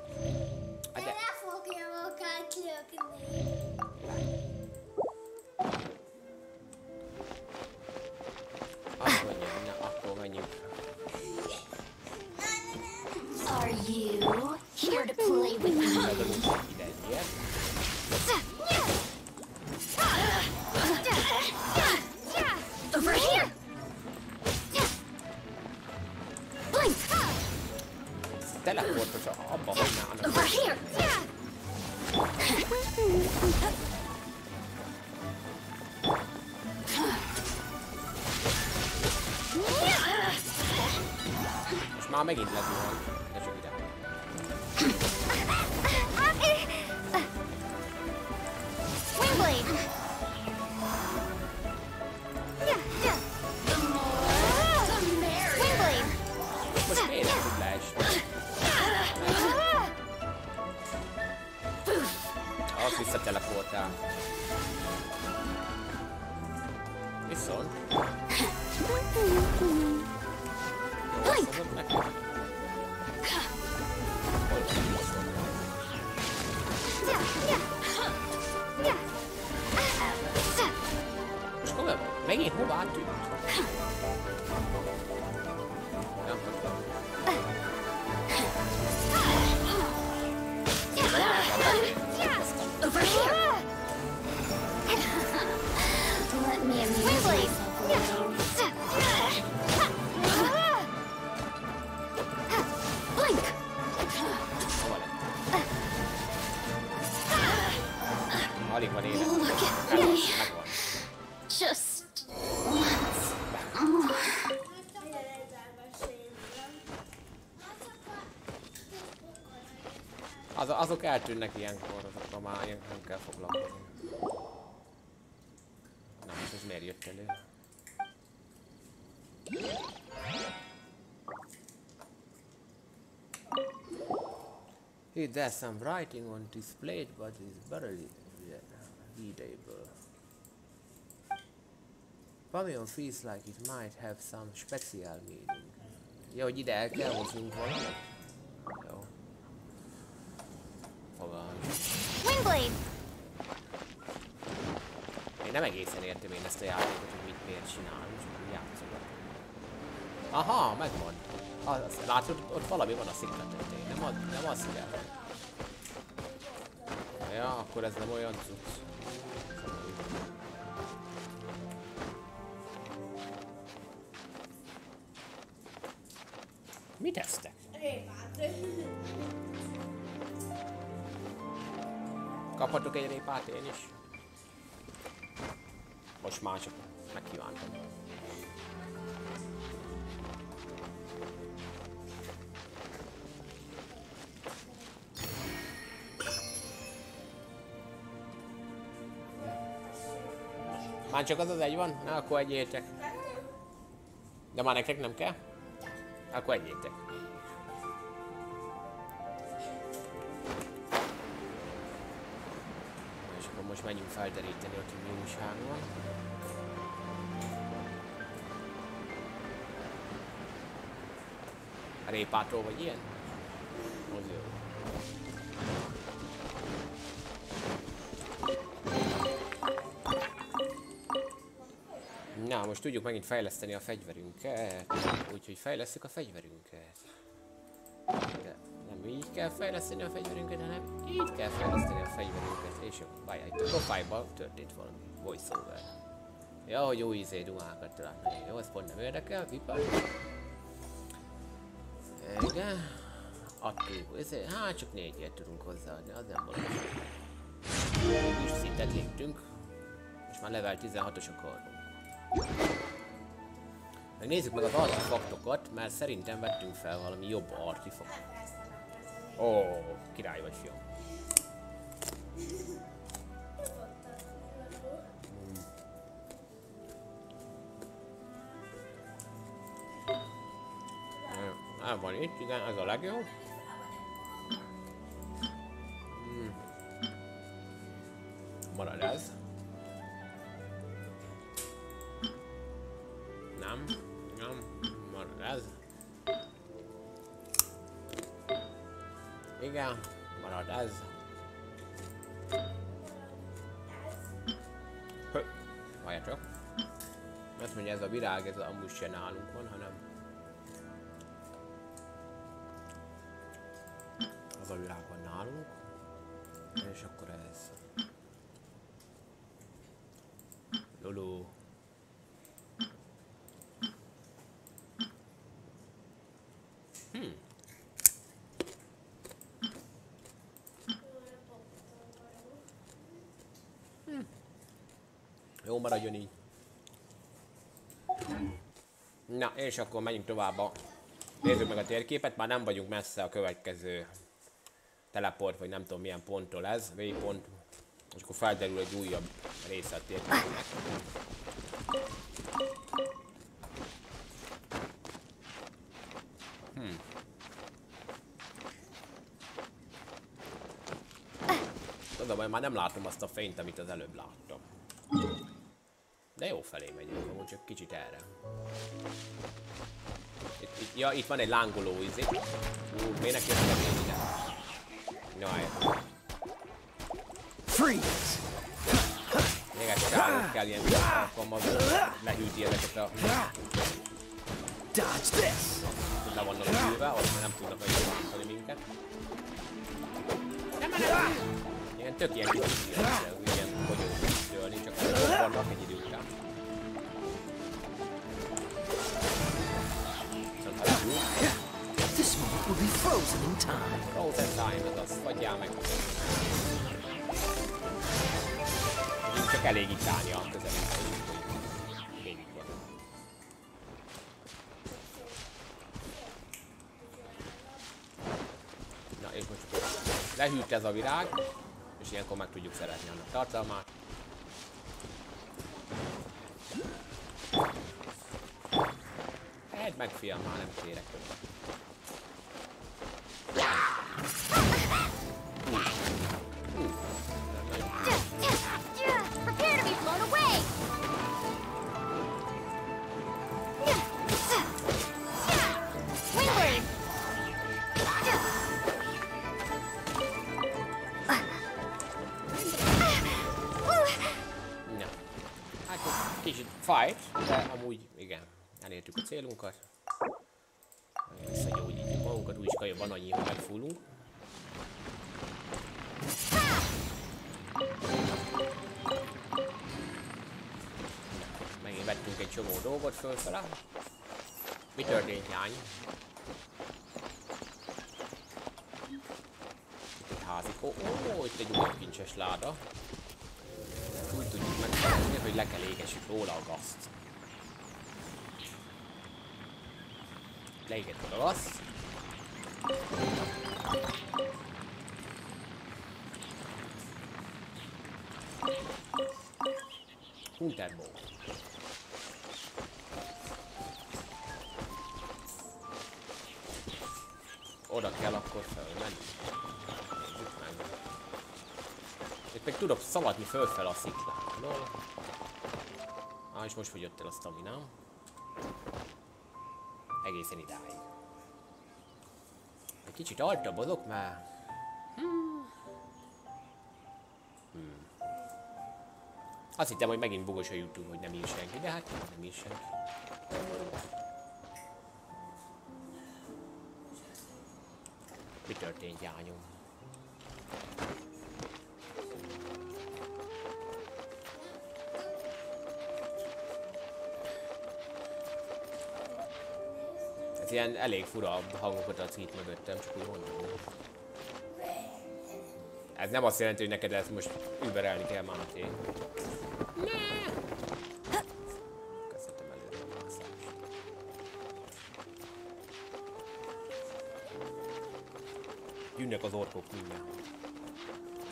Azok eltűnnek ilyenkor, azokkal már ilyen nem kell foglalkozni. Na most ez miért jött elő? Hey, there's some writing on this plate, but it's barely readable. Pavilion feels like it might have some special meaning. Ja, hogy ide el kell hoznunk valamit? Jó. Fogalmam. Wingblade! Én nem egészen értem én ezt a játékot, hogy mit miért csinálunk, csak úgy játszogat. Aha, megvan. Az, látod, ott valami van a szikla tetején, nem, az, nem az kell. Ja, akkor ez nem olyan cucc. Mit esztek? Kaphatok egy répát én is? Most már csak megkívántam. Már csak az az egy van? Na, akkor egyétek. De már nektek nem kell? Akkor egyétek. Menjünk felderíteni, hogy mi újság van. Répától vagy ilyen? Az jó. Na, most tudjuk megint fejleszteni a fegyverünket. Úgyhogy fejlesztük a fegyverünket. Kell fejleszteni a fegyverünket, hanem így kell fejleszteni a fegyverünket. És várjál, itt a profile történt valami voiceover. Ja, hogy jó izé dumákat talán. Jó, ez pont nem érdekel, pipa. Igen. Adtunk, izé, hát csak négyért tudunk hozzáadni, az nem volt. Kis szintet léptünk. Most már level 16-os a karunk. Meg nézzük meg az artefaktokat, mert szerintem vettünk fel valami jobb artefakt. Ó, oh, király vagy fiam. Nem van itt, igen, ez a legjobb. Virág, ez amúgy se nálunk van, hanem az a virág van nálunk, és akkor ez. Lolo. Hmm. Hmm. Jó, maradjon így. Na, és akkor menjünk tovább a... Nézzük meg a térképet, már nem vagyunk messze a következő teleport, vagy nem tudom milyen ponttól ez, waypont, és akkor felderül egy újabb része a térképnek. Hmm. Tudom, hogy már nem látom azt a fényt, amit az előbb láttam. De jó felé megyünk, amúgy csak kicsit erre. Itt, itt, ja, itt van egy lángoló izé. Ú, ne kérdezem én ide? Jaj. Freeze! Még egy csávót kell ilyen alkalmazni, lehűti ezeket a... Dodge this! Le vannak hűlve, ott már nem tudnak megjelenteni minket. Nem, nem, nem! Ilyen tök ilyen kicsit ilyen, ilyen bogyó dőlni, csak ott vannak egy idő frozen in time. Frozen time, ez az, fagyjál meg. Csak elég itt állni a közelében. Na és most lehűlt ez a virág, és ilyenkor meg tudjuk szeretni annak tartalmát. Edd meg fiam, már nem kérek. Kicsit fájt, de amúgy igen, elértük a célunkat. Kaja van annyi, hogy megfullunk. Megint vettünk egy csomó dolgot fölfele. Mi történt, lány? Itt egy házikó. Ó, itt egy új kincses láda. Úgy tudjuk megszerezni, hogy le kell égessük róla a gazt. Leégetjük a gazt. Hunterbow. Oda kell akkor fölmenni. Itt meg tudok szaladni fölfel a sziklán. No. Ah, és most fogyott el a staminám. Egészen idáig. Egy kicsit altabbozok már. Hmm. Hmm. Azt hittem, hogy megint bugos a YouTube, hogy nem ír senki, de hát nem ír senki. Mi történt, jányom? Ez ilyen elég fura hangokat adsz itt mögöttem, csak úgy mondom. Ez nem azt jelenti, hogy neked ezt most überelni kell, a mászást. Jönnek az orkok mindjárt.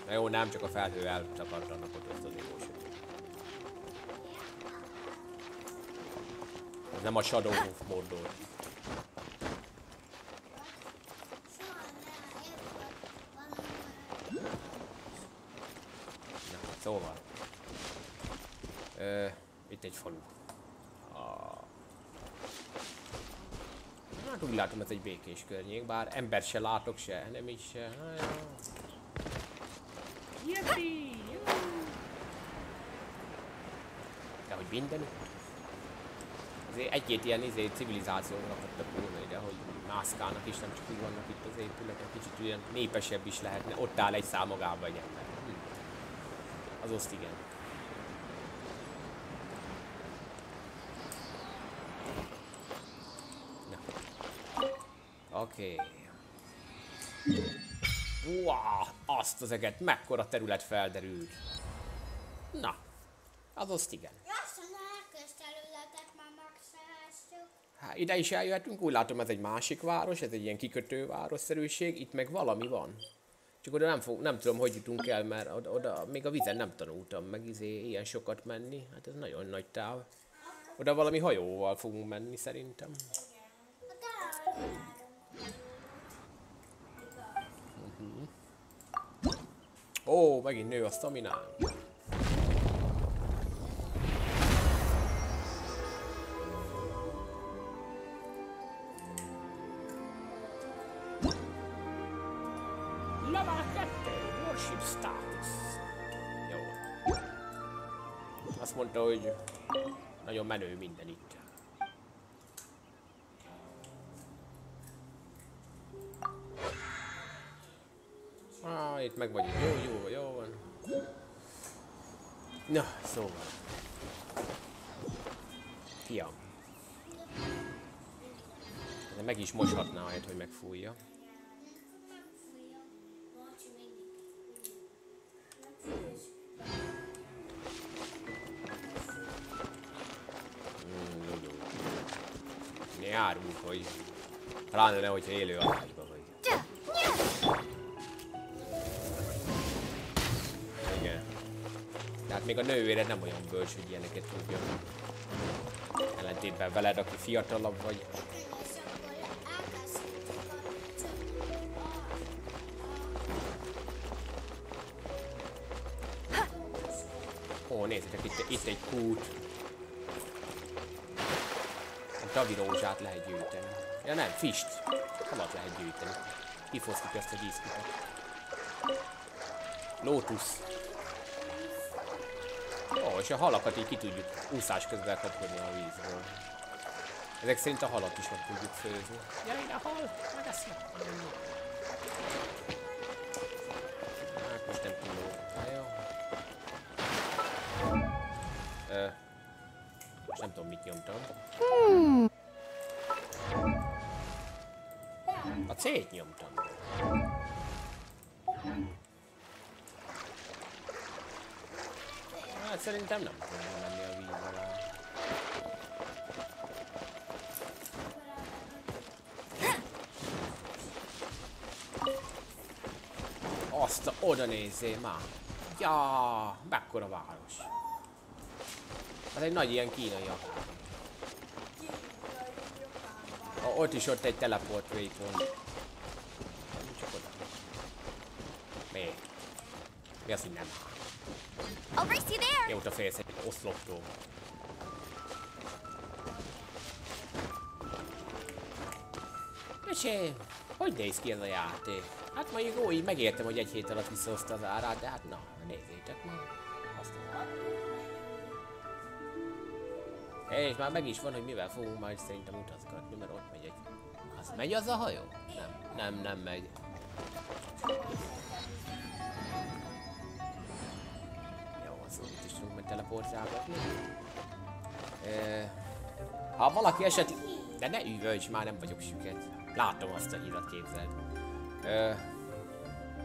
Na jó, nem csak a felhő eltakart a napot, ezt azért most Ez nem a Shadow of Mordor. Na, szóval. Ö, itt egy falu. A... Látom, ez egy békés környék, bár ember se látok se, nem is se. De hogy mindenütt? Azért egy-két ilyen izé, civilizációra rakottak volna ide, hogy mászkálnak is, nem csak úgy vannak itt az épületek, kicsit olyan népesebb is lehetne. Ott áll egy szám magába egy ember. Hm. Az oszt igen. Oké. Okay. Wow, azt az eget, mekkora terület felderült. Na, az oszt igen. Hát ide is eljöhetünk, úgy látom ez egy másik város, ez egy ilyen kikötő városszerűség, itt meg valami van. Csak oda nem, fog, nem tudom, hogy jutunk el, mert oda, oda még a vízen nem tanultam meg izé, ilyen sokat menni. Hát ez nagyon nagy táv. Oda valami hajóval fogunk menni szerintem. Ó, megint nő a staminán. Level 2, Warship Status. Jó. Azt mondta, hogy nagyon menő minden itt. Itt meg vagyunk. Jó, jó, jó van. Na, szóval. Fiam. De meg is moshatná, ahelyett, hogy megfújja. Mm. Ne járunk, hogy... Pláne ne, hogyha élő arányban még a nővéred nem olyan bölcs, hogy ilyeneket tudja. Ellentétben veled, aki fiatalabb vagy. Ó, nézzétek, itt, itt egy kút. A davirózsát lehet gyűjteni. Ja nem, fist. Halat lehet gyűjteni. Kifosztjuk ezt a díszkutat. Lótusz. És a halakat így ki tudjuk úszás közben kapkodni a vízből. Ezek szerint a halat is meg tudjuk főzni. Gyere ide, hal! Megeszlek! Hát most nem tudom. Ö, most nem tudom, mit nyomtam. A C-t nyomtam. Szerintem nem tudna menni a víz alá. Azt a, oda nézzél már. Ja, mekkora város. Az egy nagy ilyen kínai akár. Ott is ott egy teleport waypoint. Csak oda. Mi? Mi az, hogy nem? I'll race you there. Mióta félsz egy oszloptól? Mesé, hogy néz ki ez a játék? Hát mondjuk jó, így megértem, hogy egy hét alatt visszahozta az árát, de hát na, nézzétek meg. Azt És már meg is van, hogy mivel fogunk majd szerintem utazgatni, mert ott megy egy... Az megy az a hajó? Nem, nem, nem megy. Teleportálgatni. Ha valaki esetleg... De ne üvölts, már nem vagyok süket. Látom azt a hírat, képzeld.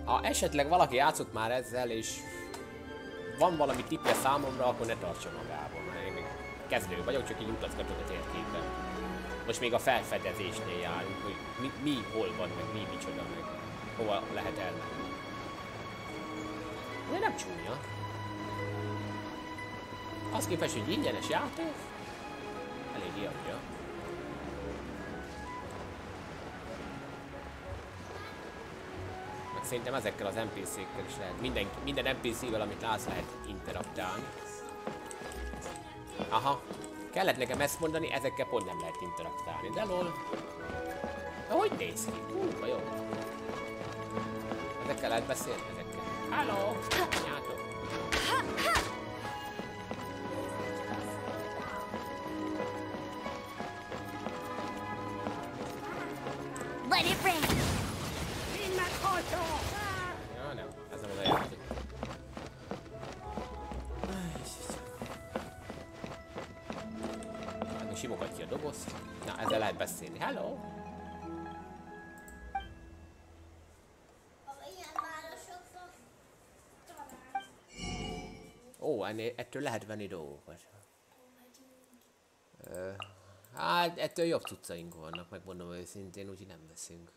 Ha esetleg valaki játszott már ezzel, és van valami tippje számomra, akkor ne tartsa magában, én még kezdő vagyok, csak így utazgatok a térképen. Most még a felfedezésnél járunk, hogy mi, mi hol van, meg mi micsoda, meg hova lehet elmenni. De nem csúnya. Az képest, hogy ingyenes játék, elég adja. Meg szerintem ezekkel az NPC-kkel is lehet, minden, minden NPC-vel, amit látsz, lehet interaktálni. Aha, kellett nekem ezt mondani, ezekkel pont nem lehet interaktálni, de lol. De hogy néz ki? Hú, jó. Ezekkel lehet beszélni, ezekkel. Hello! Ennél, ettől lehet venni dolgokat. Ö, hát, ettől jobb cuccaink vannak, megmondom őszintén, úgyhogy nem veszünk.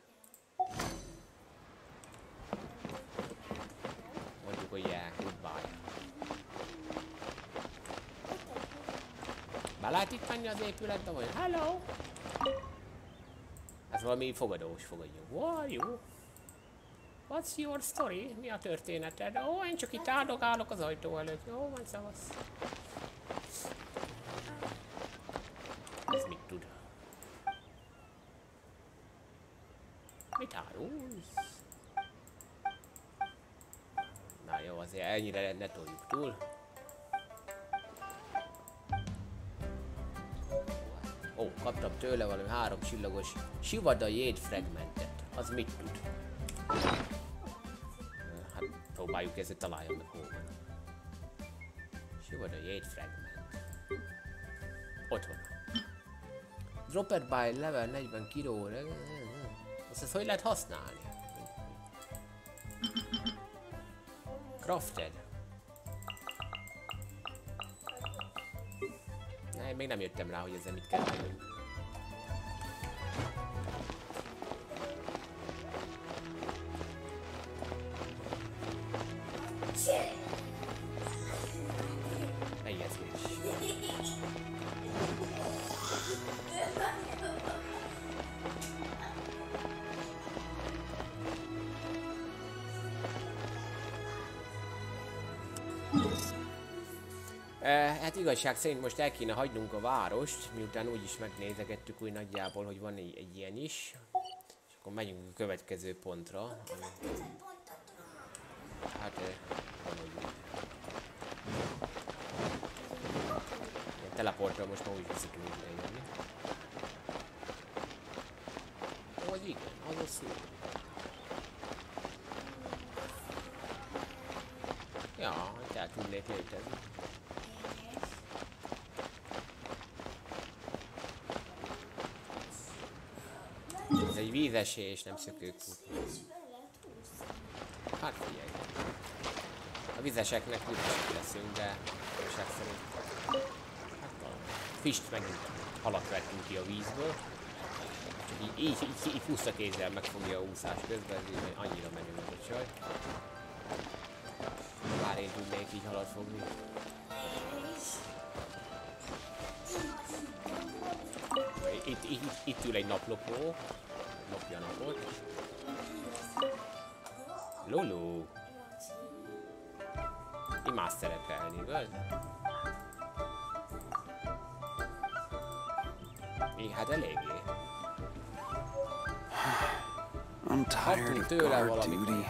Mondjuk, hogy yeah, goodbye. Be lehet itt menni az épületbe, vagy hello? Ez valami fogadós fogadjunk. Are you? What's your story? Mi a történeted? Ó, én csak itt áldogálok az ajtó előtt. Jó, van szavasz. Ez mit tud? Mit árulsz? Na jó, azért ennyire ne toljuk túl. Ó, kaptam tőle valami három csillagos Sivada fragmentet. Az mit tud? Próbáljuk ezt találjam meg hol van. Sivada jét fragment. Ott van. Dropper by level 40 kiló. Azt ezt hogy lehet használni? Crafted. Ne, még nem jöttem rá, hogy ezzel mit kell tennünk. Igazság szerint most el kéne hagynunk a várost, miután úgyis megnézegettük úgy nagyjából, hogy van egy, egy ilyen is. És akkor megyünk a következő pontra. Ami, hát, eh, van úgy. Ilyen teleportra most már úgy vissza tudunk lejönni. Vagy igen, az a szó. Ja, tehát tudnék létezni. Ez egy vízesés, nem szökőkút. Hát figyelj. A vizeseknek vizesek leszünk, de igazság szerint. Hát a Fist megint halat vettünk ki a vízből. Csak így, így, így, így puszta kézzel megfogja a úszás közben, ez annyira menő ez a csaj. Bár én tudnék így halat fogni. Itt, itt, itt ül egy naplopó. A napot. Lulu. Imádsz szerepelni, igaz? Így hát eléggé. I'm tired of guard duty.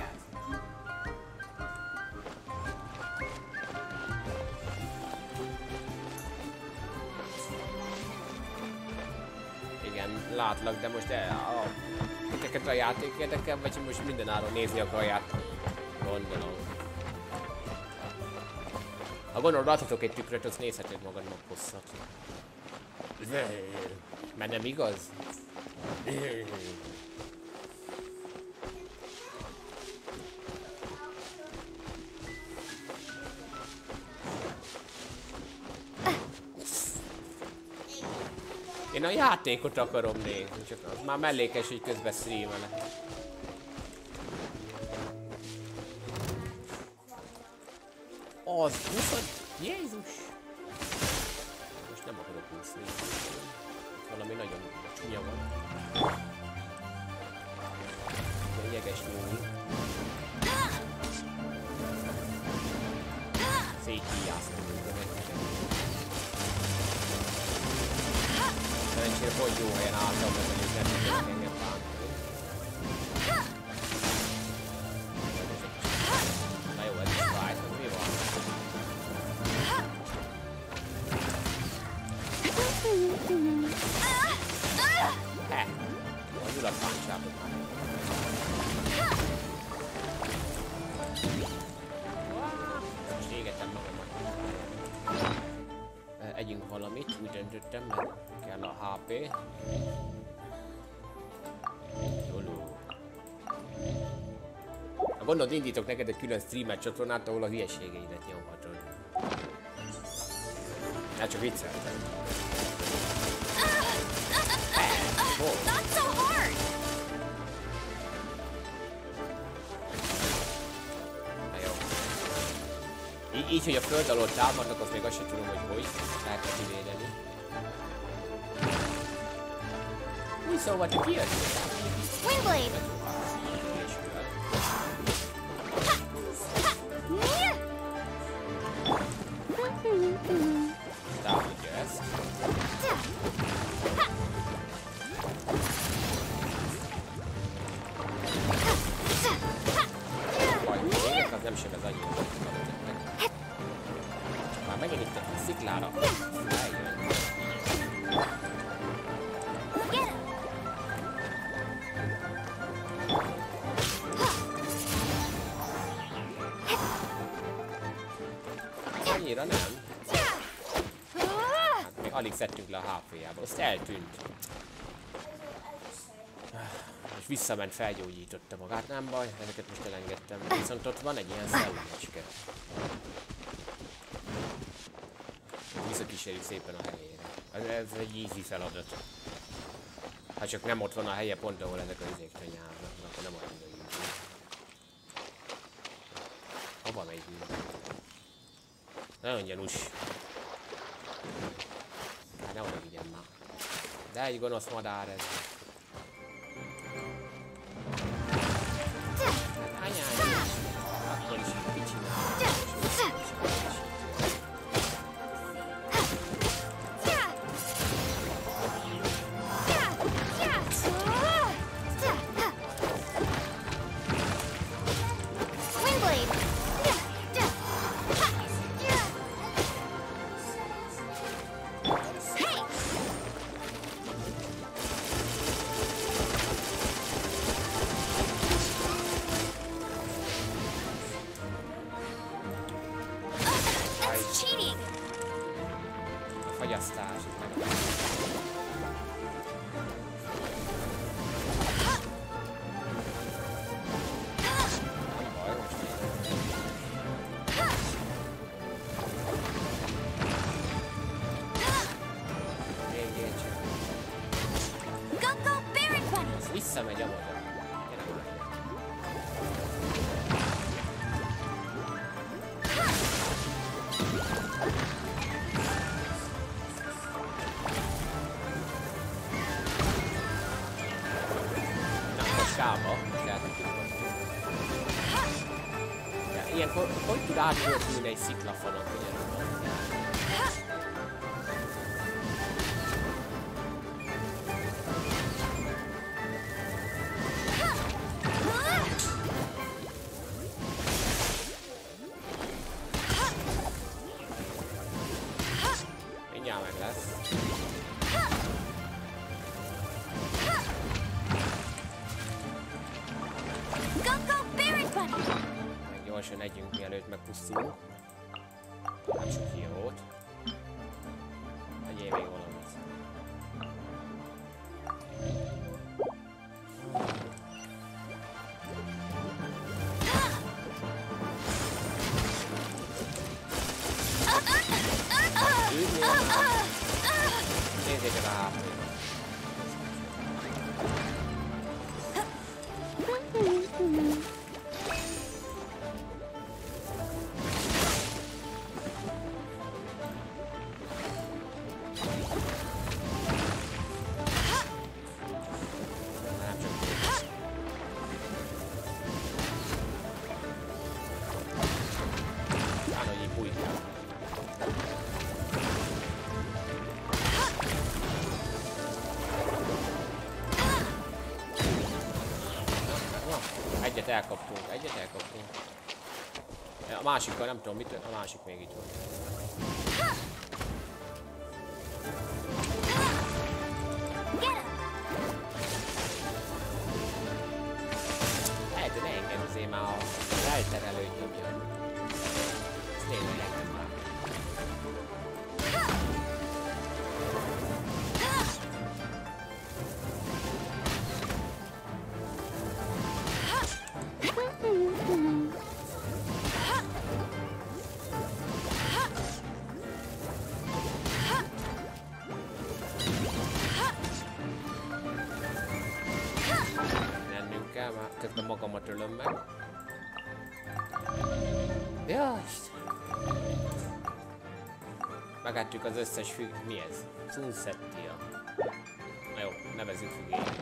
Igen, látlak, de most el, a, titeket a játék érdekel, vagy most minden áron nézni akarják? Gondolom. Ha gondolod, adhatok egy tükröt, azt nézheted magadnak hosszat. Mert nem igaz? Én a játékot akarom nézni, csak az már mellékes, hogy közben streamelek. Az 20 Jézus! Valamit, úgy döntöttem, mert kell a HP. Lulu. Gondolod, indítok neked egy külön streamer csatornát, ahol a hülyeségeidet nyomhatod. Hát csak vicceltem. Jó. Így, hogy a föld alól támadnak, az még azt sem tudom, hogy hogy lehet kivédeni. Úgy szóval te kijöttél? Windblade! Near! Támadja ezt. Baj, még az nem sebez annyira, hogy Azt eltűnt. És visszament, felgyógyította magát, nem baj, ezeket most elengedtem. Viszont ott van egy ilyen szellemecske. Visszakíséri szépen a helyére. Ez, egy easy feladat. Ha csak nem ott van a helye pont, ahol ezek a izék tanyáznak, akkor nem olyan easy. Hova megy? Nagyon gyanús. Hát ne oda vigyen már. De egy gonosz madár ez. Hát captured. elkaptunk, egyet elkaptunk. A másikkal nem tudom mit, a másik még itt van. Lehet, hogy ne engem azért már a felterelőt nyomjon. Ez tényleg engem. Vágátjuk az összes függ... Mi ez? Sunsettia. Na jó, nevezünk függélyét.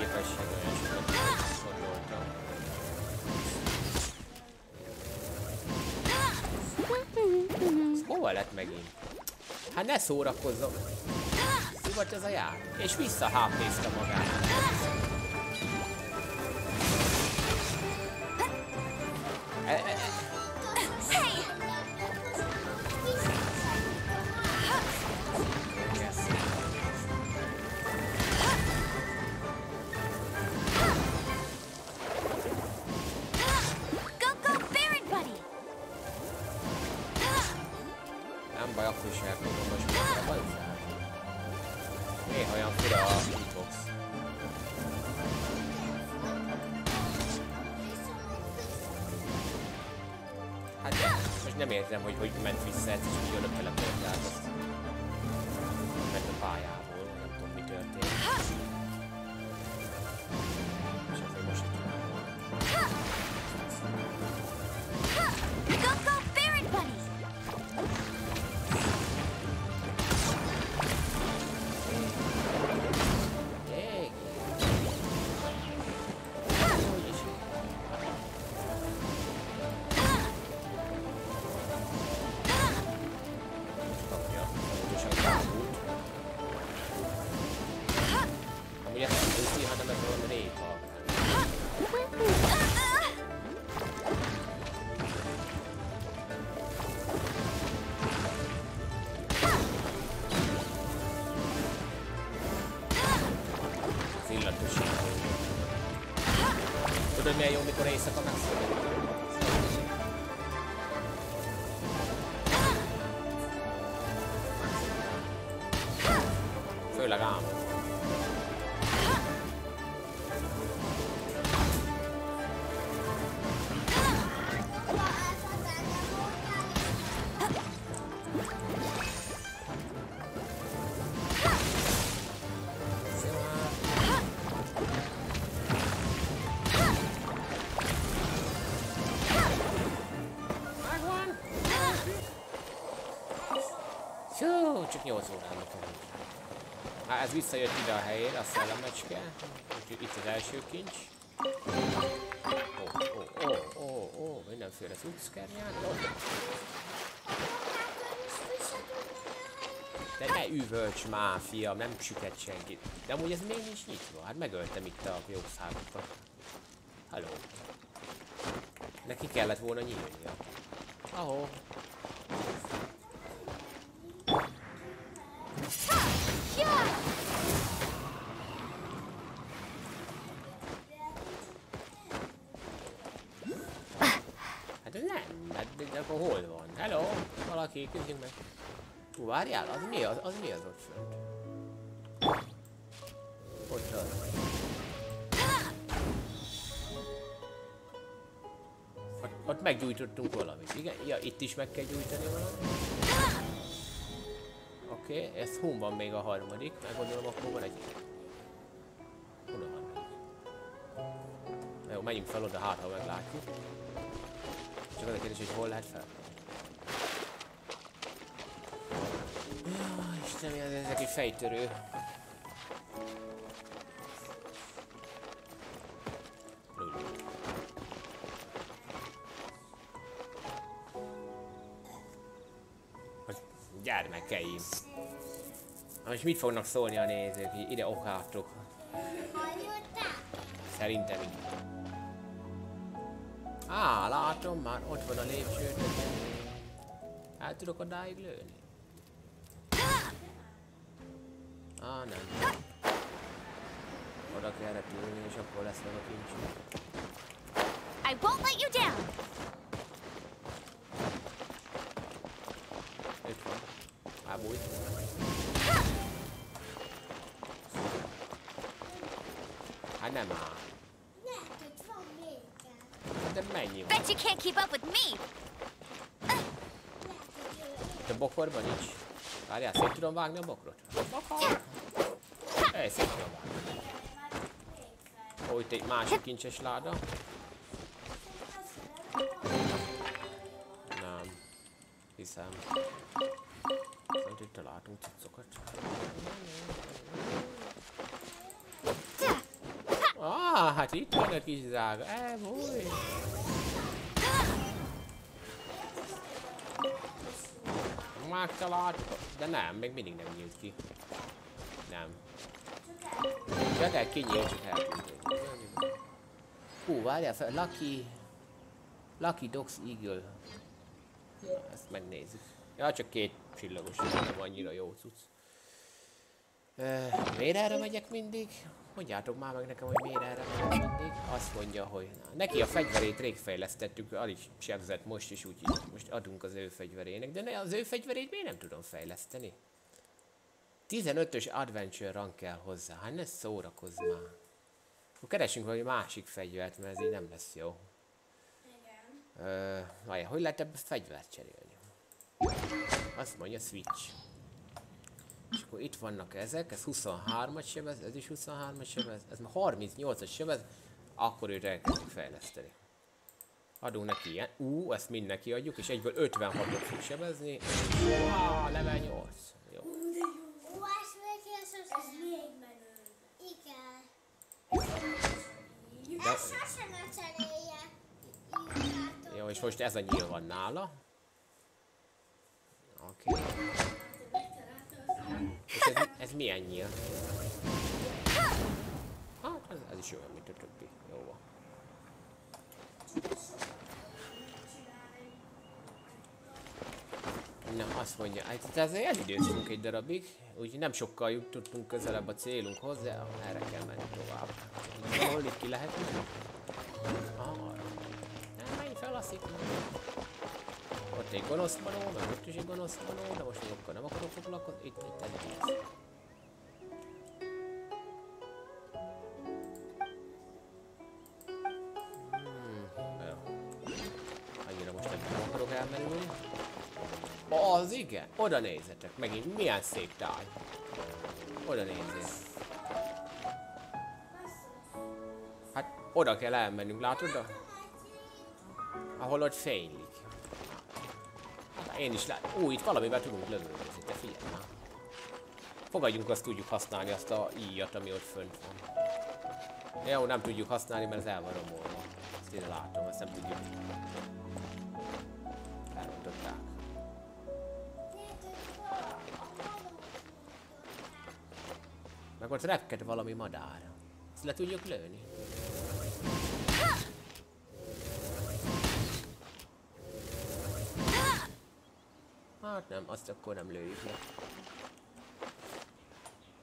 képességre is soroltam. Ez hova lett megint? Hát ne szórakozzon! Mi volt ez a jár? És vissza hp magát. Csak 8 órába került. Hát ez visszajött ide a helyére, a szellemecske. Úgyhogy itt az első kincs. Ó, ó, ó, ó, ó, mindenféle cucckernyák. Ó. De ne üvölts már, fiam, nem süket senkit. De amúgy ez még nincs nyitva. Hát megöltem itt a jószágokat. Hello. Neki kellett volna nyílnia. Ahó. Valaki, küzdjünk meg. Hú, várjál, az mi az, az mi az ott fönt? Ott az. Ott, ott meggyújtottunk valamit, igen? Ja, itt is meg kell gyújtani valamit. Oké, okay, ez hon van még a harmadik, meg gondolom akkor van egy... Hol a harmadik? Na jó, menjünk fel oda, hát ha meglátjuk. Csak az a kérdés, hogy hol lehet fel. Istenem, ez, ezek egy fejtörő. Gyermekeim. Most mit fognak szólni a nézők? Ide okátok. Szerintem így. Á, látom már, ott van a lépcső. El tudok odáig lőni? Á, nem. Oda kell repülni, és akkor lesz meg a kincs. I won't let you down. Itt van. Ábúj. Hát nem áll. De mennyi van? Bet you can't keep up with me. De bokorban nincs. Várjál, szét tudom vágni a bokrot? Bokor! Vágni. Ó, itt egy másik kincses láda. Nem. Hiszem. Viszont itt találtunk cuccokat. Ah, hát itt van a kis zága. Búj. Megtaláltuk. De nem, még mindig nem nyílt ki. Nem. De de kinyílt, csak eltűnt. Hú, várjál fel, Lucky... Lucky Dogs Eagle. Na, ezt megnézzük. Ja, csak két csillagos, nem annyira jó cucc. Uh, miért erre megyek mindig? Mondjátok már meg nekem, hogy miért erre megyek mindig. Azt mondja, hogy na, neki a fegyverét rég fejlesztettük, alig sebzett most is, úgyhogy most adunk az ő fegyverének. De ne, az ő fegyverét miért nem tudom fejleszteni? 15-ös adventure rank kell hozzá. Hát ne szórakozz már. Akkor keresünk valami másik fegyvert, mert ez így nem lesz jó. Ö, várjál, hogy lehet ebből fegyvert cserélni? Azt mondja Switch. És akkor itt vannak ezek, ez 23-at sebez, ez is 23-at sebez, ez már 38-at sebez, akkor őt elkezdjük fejleszteni. Adunk neki ilyen, ú, ezt mind neki adjuk, és egyből 56-ot fog sebezni. Wow, level 8. De, jó, és most ez a nyíl van nála. Oké. Okay. És ez, ez milyen nyíl? Hát, ez, ez is olyan, mint a többi. Jó van. Na, azt mondja, hát itt azért elidőztünk egy darabig, úgyhogy nem sokkal jutottunk közelebb a célunkhoz, de erre kell menni tovább. Valahol itt ki lehet? Arra. Nem, menj fel a. Ott egy gonosz manó, meg ott is egy gonosz manó, de most azokkal nem akarok foglalkozni. Itt, itt, ez itt. Igen, oda nézzetek, megint milyen szép táj. Oda nézzél. Hát oda kell elmennünk, látod? A... Ahol ott fénylik. Én is lát. Ú, itt valamivel tudunk lövöldözni, te figyelj már. Fogadjunk, azt tudjuk használni, azt a íjat, ami ott fönt van. Jó, nem tudjuk használni, mert ez el van romolva. Ezt én látom, ezt nem tudjuk. Meg ott repked valami madár. Ezt le tudjuk lőni? Hát nem, azt akkor nem lőjük le.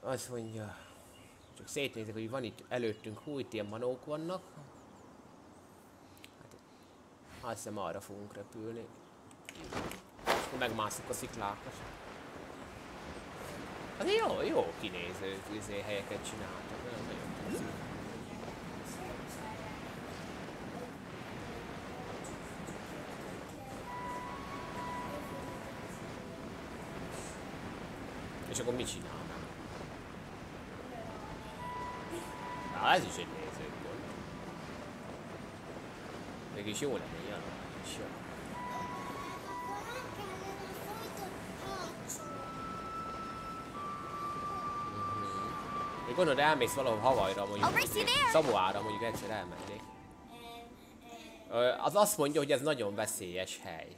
Azt mondja... Csak szétnézek, hogy van itt előttünk, hú, itt ilyen manók vannak. Hát, azt hiszem arra fogunk repülni. Akkor megmászunk a sziklákat. Hát jó, jó kinéző izé, helyeket csináltak. Nagyon, nagyon tetszik. És akkor mit csinálnak? Na, ez is egy nézőpont. Mégis jó lenne ilyen. És jó. Gondolod, elmész valahol Havajra, mondjuk. Szamoára, mondjuk egyszer elmennék. Az azt mondja, hogy ez nagyon veszélyes hely.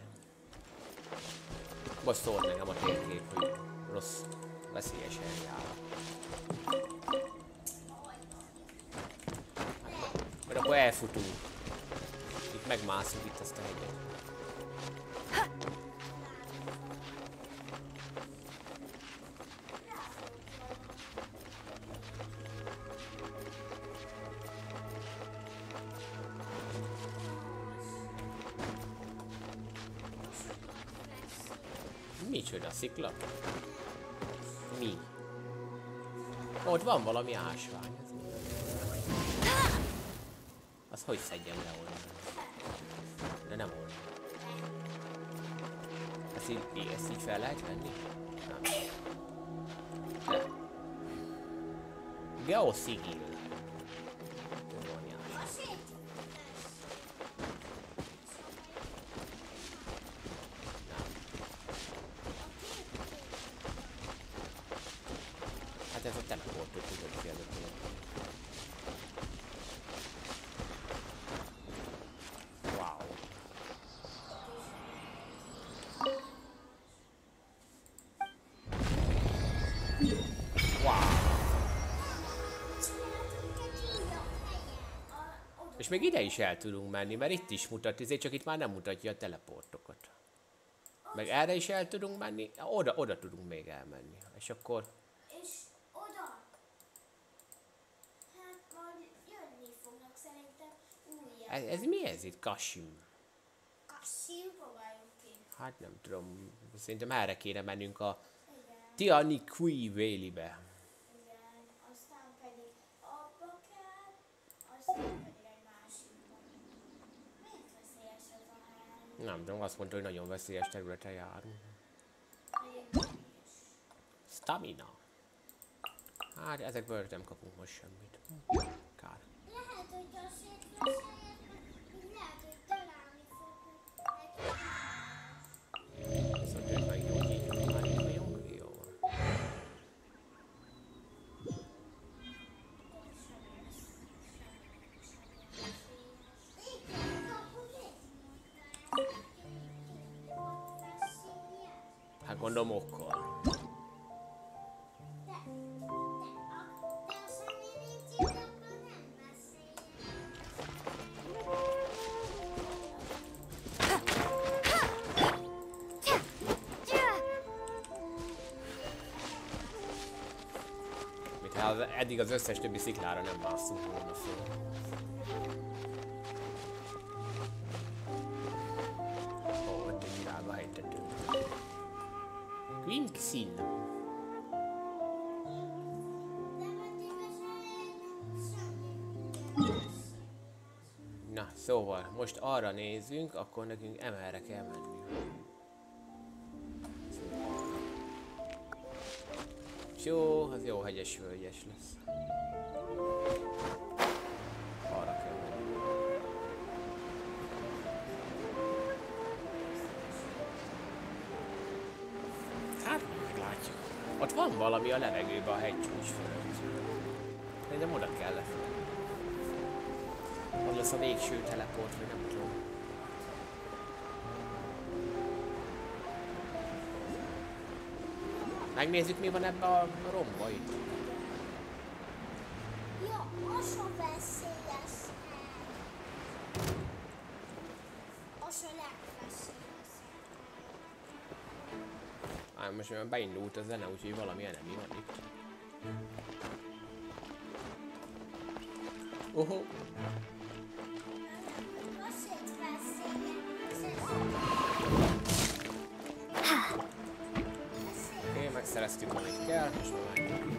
Most szólt nekem a térkép, hogy rossz, veszélyes hely áll. Mert akkor elfutunk. Itt megmászunk itt azt a hegyet. Valami ásvány. Ez? Az hogy szedjem le onnan? De nem onnan. Ezt így, ezt így fel lehet venni? Nem. De. Geosigil. Még ide is el tudunk menni, mert itt is mutat, ezért csak itt már nem mutatja a teleportokat. Meg erre is el tudunk menni, oda, oda tudunk még elmenni. És akkor És oda. Hát majd jönni fognak szerintem újra. ez, ez mi ez itt? Kasim. Kassim próbáljunk ki. Hát nem tudom, szerintem erre kéne mennünk a Tiani Kui Valley-be. igen. Aztán pedig abba kell, aztán pedig egy másikba. Miért veszélyes ez a hely? Nem azt mondta, hogy nagyon veszélyes területen járunk. Stamina. Hát ezekből nem kapunk most semmit. Mondom okkal. eddig az összes többi sziklára nem mászunk volna föl. Most arra nézünk, akkor nekünk emelre kell menni. És Jó, az jó hegyes völgyes lesz. Arra kell menni. Hát, meglátjuk. Ott van valami a levegőben a hegycsúcs fölött. Szerintem oda. Az lesz a végső teleport, vagy nem tudom. Megnézzük mi van ebbe a romba itt. Jó, az a veszélyes. Az a legveszélyesebb. Á, most már beindult a zene, úgyhogy valami enemi van itt. Oho, oké, megszereztük amit kell, most már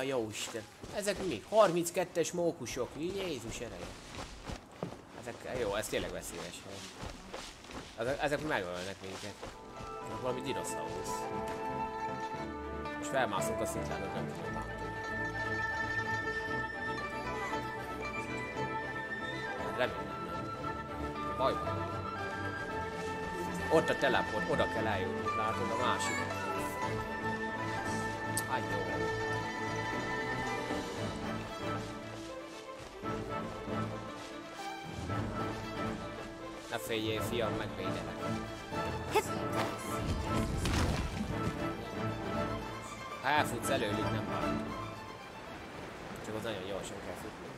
a jó Isten? Ezek mi? 32-es mókusok, Jézus ereje. Ezek, jó, ez tényleg veszélyes. Ezek, ezek megölnek minket. Ezek valami dinoszaurusz. Most felmászunk a hogy nem tudom remélem nem. Baj van. Ott a teleport, oda kell eljutni, látod a másik. Ne féljél, fiam, megvédelek. Ha elfutsz előlük, nem baj. Csak az nagyon gyorsan kell futni.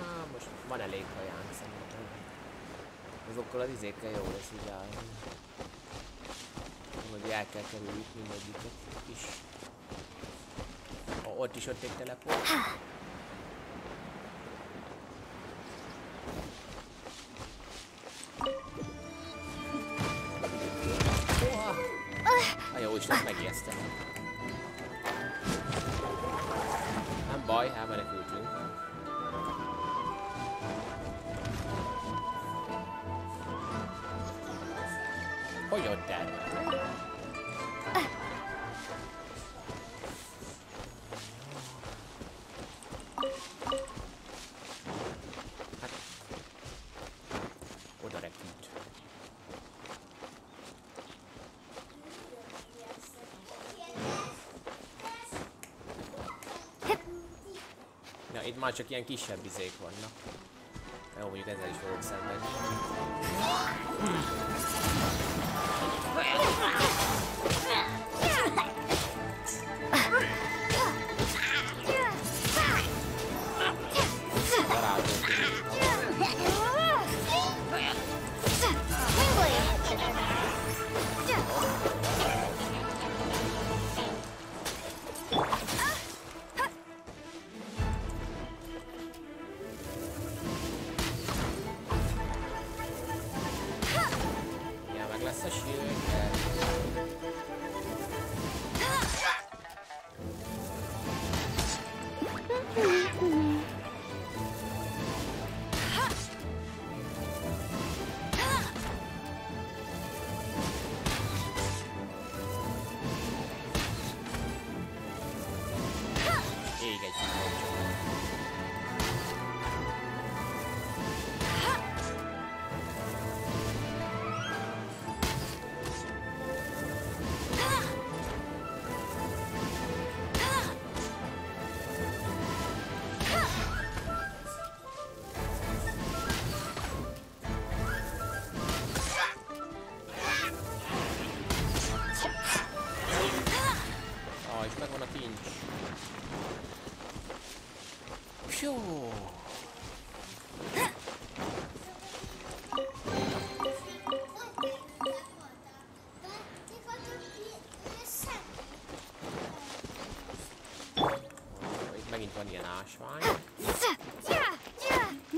Á, most van elég hajánk szerintem. Azokkal az izékkel jó lesz így állni. Hogy el kell kerüljük mindegyiket is. Ó, ott is ott egy teleport. Már csak ilyen kisebb izék vannak. Jó, mondjuk ezzel is fogok szenvedni. Van ilyen ásvány.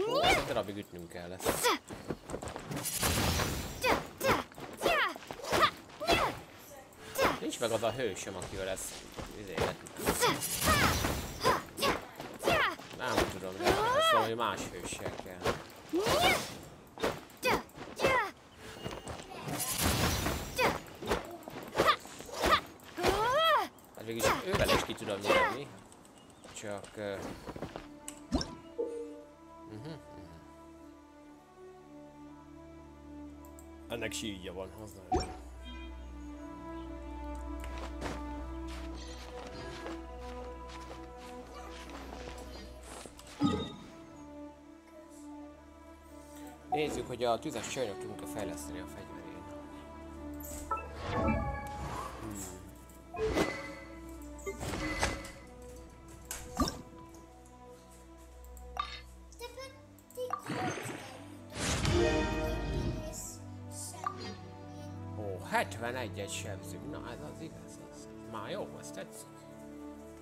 Ó, egy darabig ütnünk kell ezt. Nincs meg az a hősöm, akivel ez... Ennek sígya van, az nagyon. Nézzük, hogy a tüzes csajnak tudunk-e fejleszteni a fegyverén. 71-et sebzünk. Na, ez az igaz. Az. Már jó, az tetszik.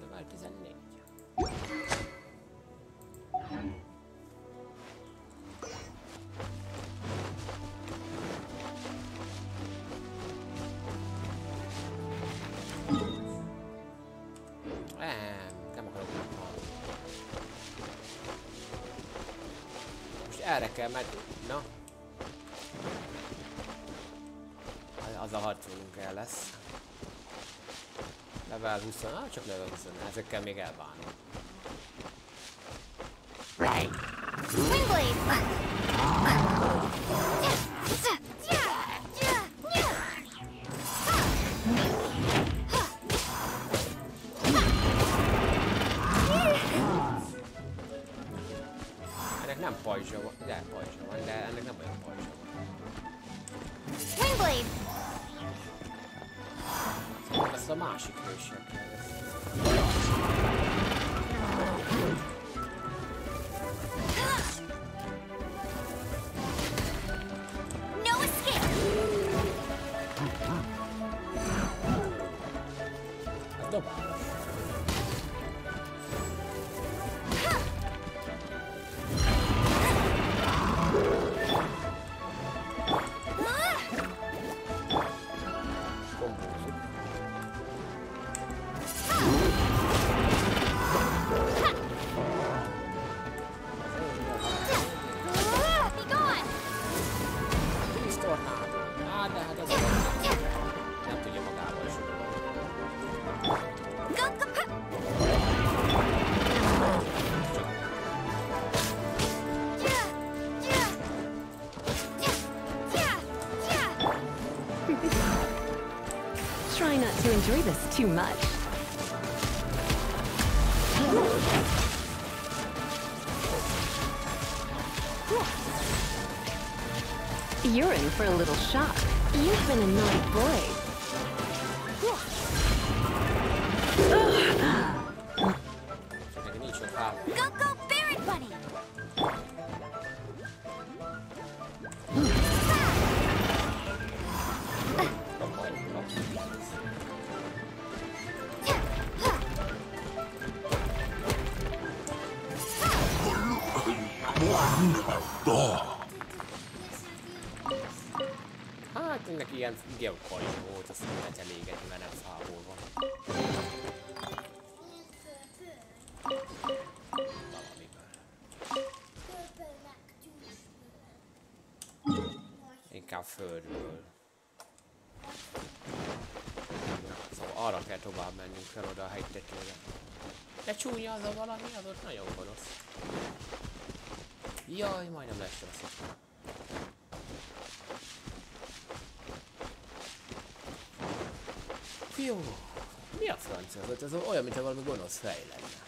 Level 14. Nem, nem akarok meghalni. Most erre kell menni. Harcolunk el lesz. Level 20, ah, csak level 20, ezekkel még elbánom. Wingblade! Ennek too much. You're in for a little shock. You've been a naughty boy. Fel oda a hegytetőre. De csúnya az a valami, az ott nagyon gonosz. Jaj, majdnem szikra. Jó. Mi a francia az? Ez olyan, mintha valami gonosz fej lenne.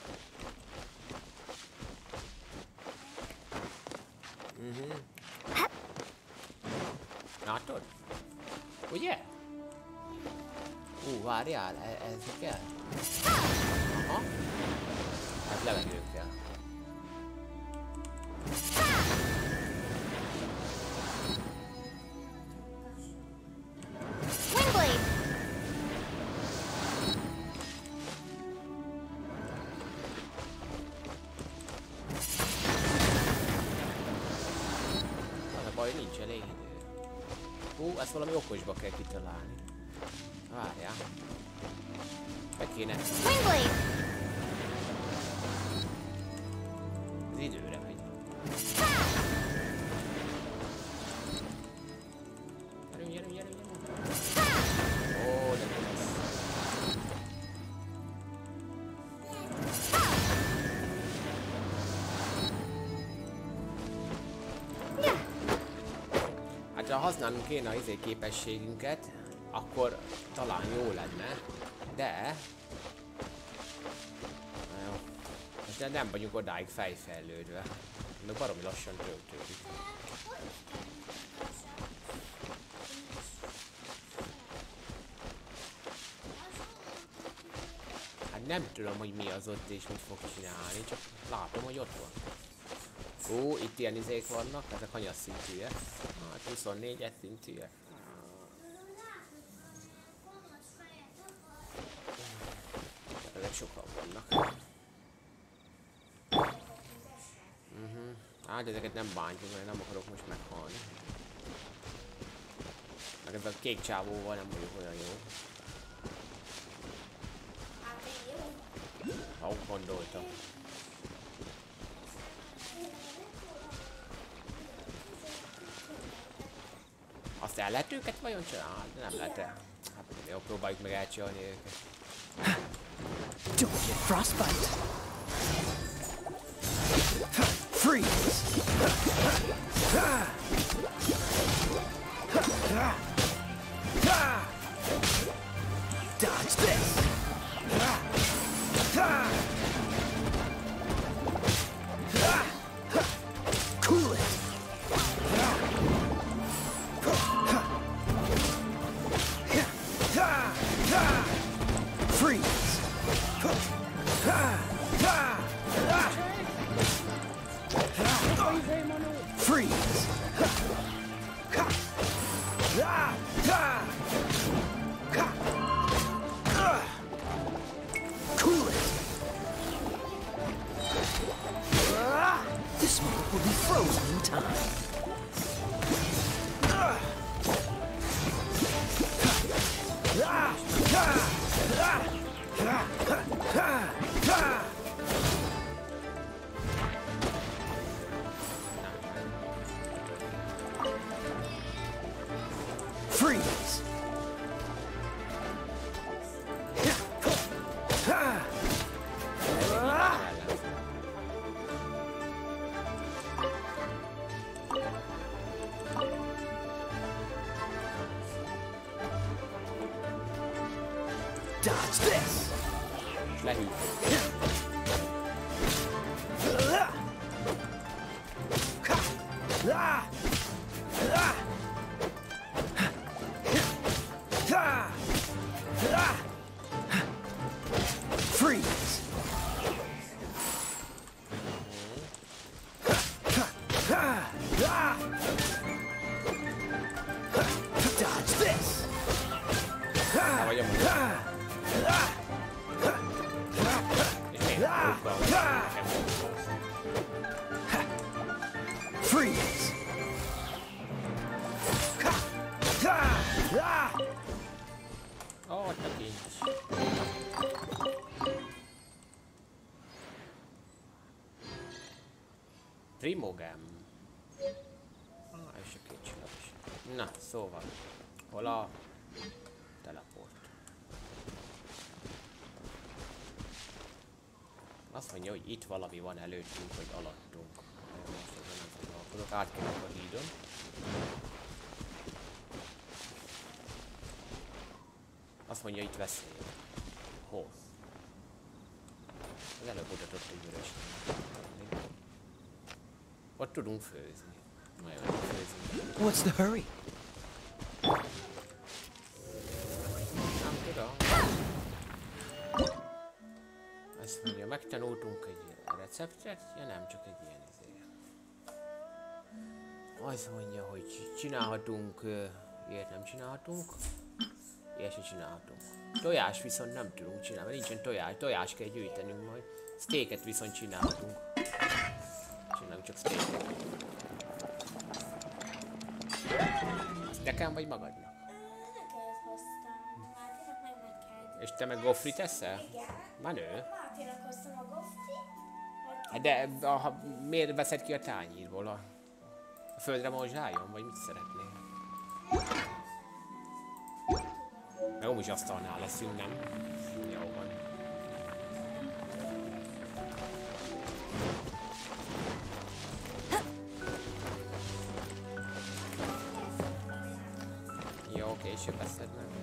Valami okosba kell kitalálni. Várjál. Meg kéne. használnunk kéne az izé képességünket, akkor talán jó lenne, de... Na jó. Most de nem vagyunk odáig fejfejlődve. Még baromi lassan töltődik. Hát nem tudom, hogy mi az ott és mit fog csinálni, csak látom, hogy ott van. Ó, itt ilyen izék vannak, ezek anyaszintűek. 24-es szintűek. Ezek sokan vannak. Uh -huh. Hát ezeket nem bántjuk, mert nem akarok most meghalni. Meg ebben a kék csávóval nem vagyok olyan jó. Hát gondoltam. Azt el lehet őket vajon csinálni? Nem lehet el. Hát jó, próbáljuk meg elcsinálni őket. Don't get frostbite. Freeze. Dodge this. Will be frozen in time. Mondja, hogy itt valami van előttünk, vagy alattunk. Nem foglalkozok, átkelek a hídon. Azt mondja, itt veszély. Hol? Az előbb mutatott egy üres. Ott tudunk főzni. Nagyon főzni. What's the hurry? találtunk egy receptet, ja nem, csak egy ilyen izé. Azt mondja, hogy csinálhatunk, ilyet nem csinálhatunk, ilyet sem csinálhatunk. Tojás viszont nem tudunk csinálni, mert nincsen tojás, tojás kell gyűjtenünk majd. Steaket viszont csinálhatunk. Csinálunk csak steaket. Nekem vagy magadnak? És te meg gofrit eszel? Igen. Menő? én akarszom a goffi. Hát de a, a, miért veszed ki a tányírból? A, a földre mozsáljon, vagy mit szeretnél? Meg amúgy asztalnál leszünk, nem? Jó van. Jó, később eszed meg.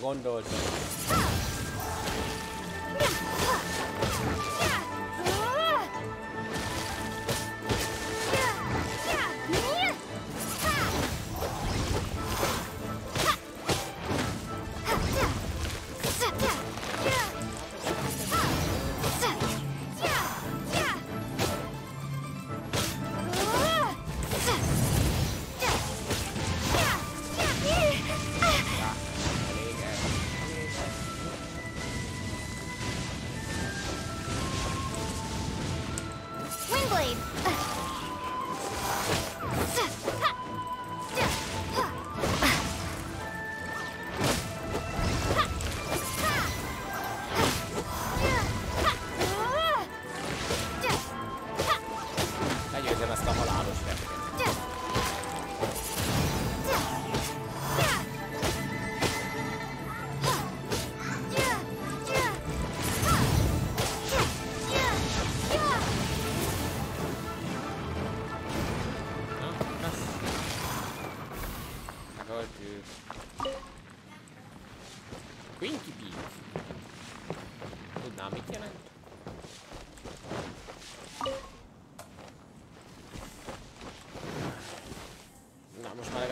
gondola.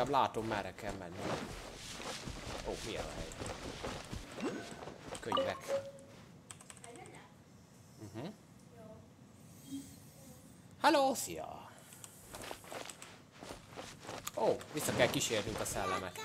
legalább látom, merre kell menni. Ó, milyen a hely. Könyvek. Mhm. Uh -huh. Hello, szia! Ó, vissza kell kísérnünk a szellemet.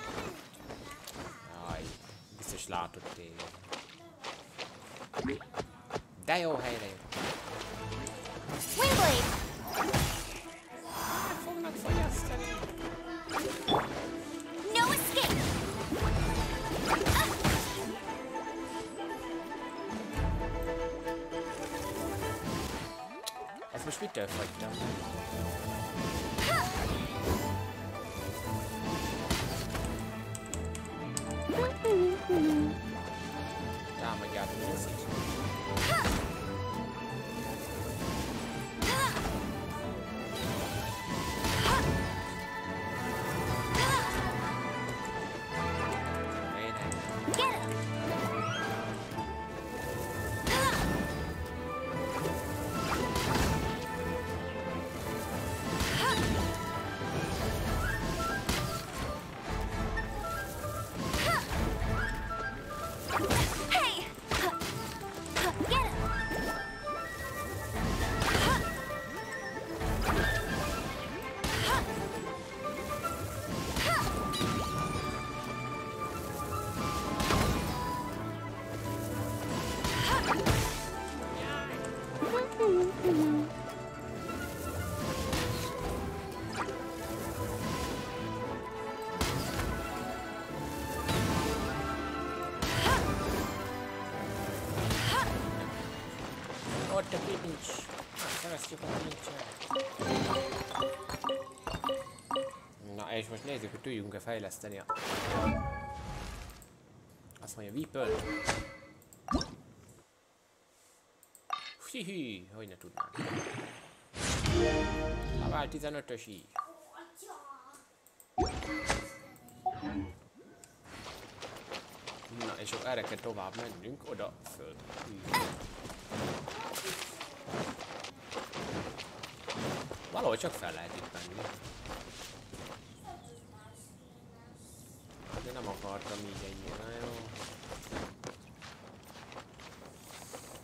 Tudjunk-e fejleszteni a... Azt mondja, Weapon. Hihi, hogy ne tudnánk. Lavál 15-ös így. Na, és akkor erre kell tovább mennünk, oda, föl. Valahogy csak fel lehet itt menni. De nem akartam így ennyire, jó?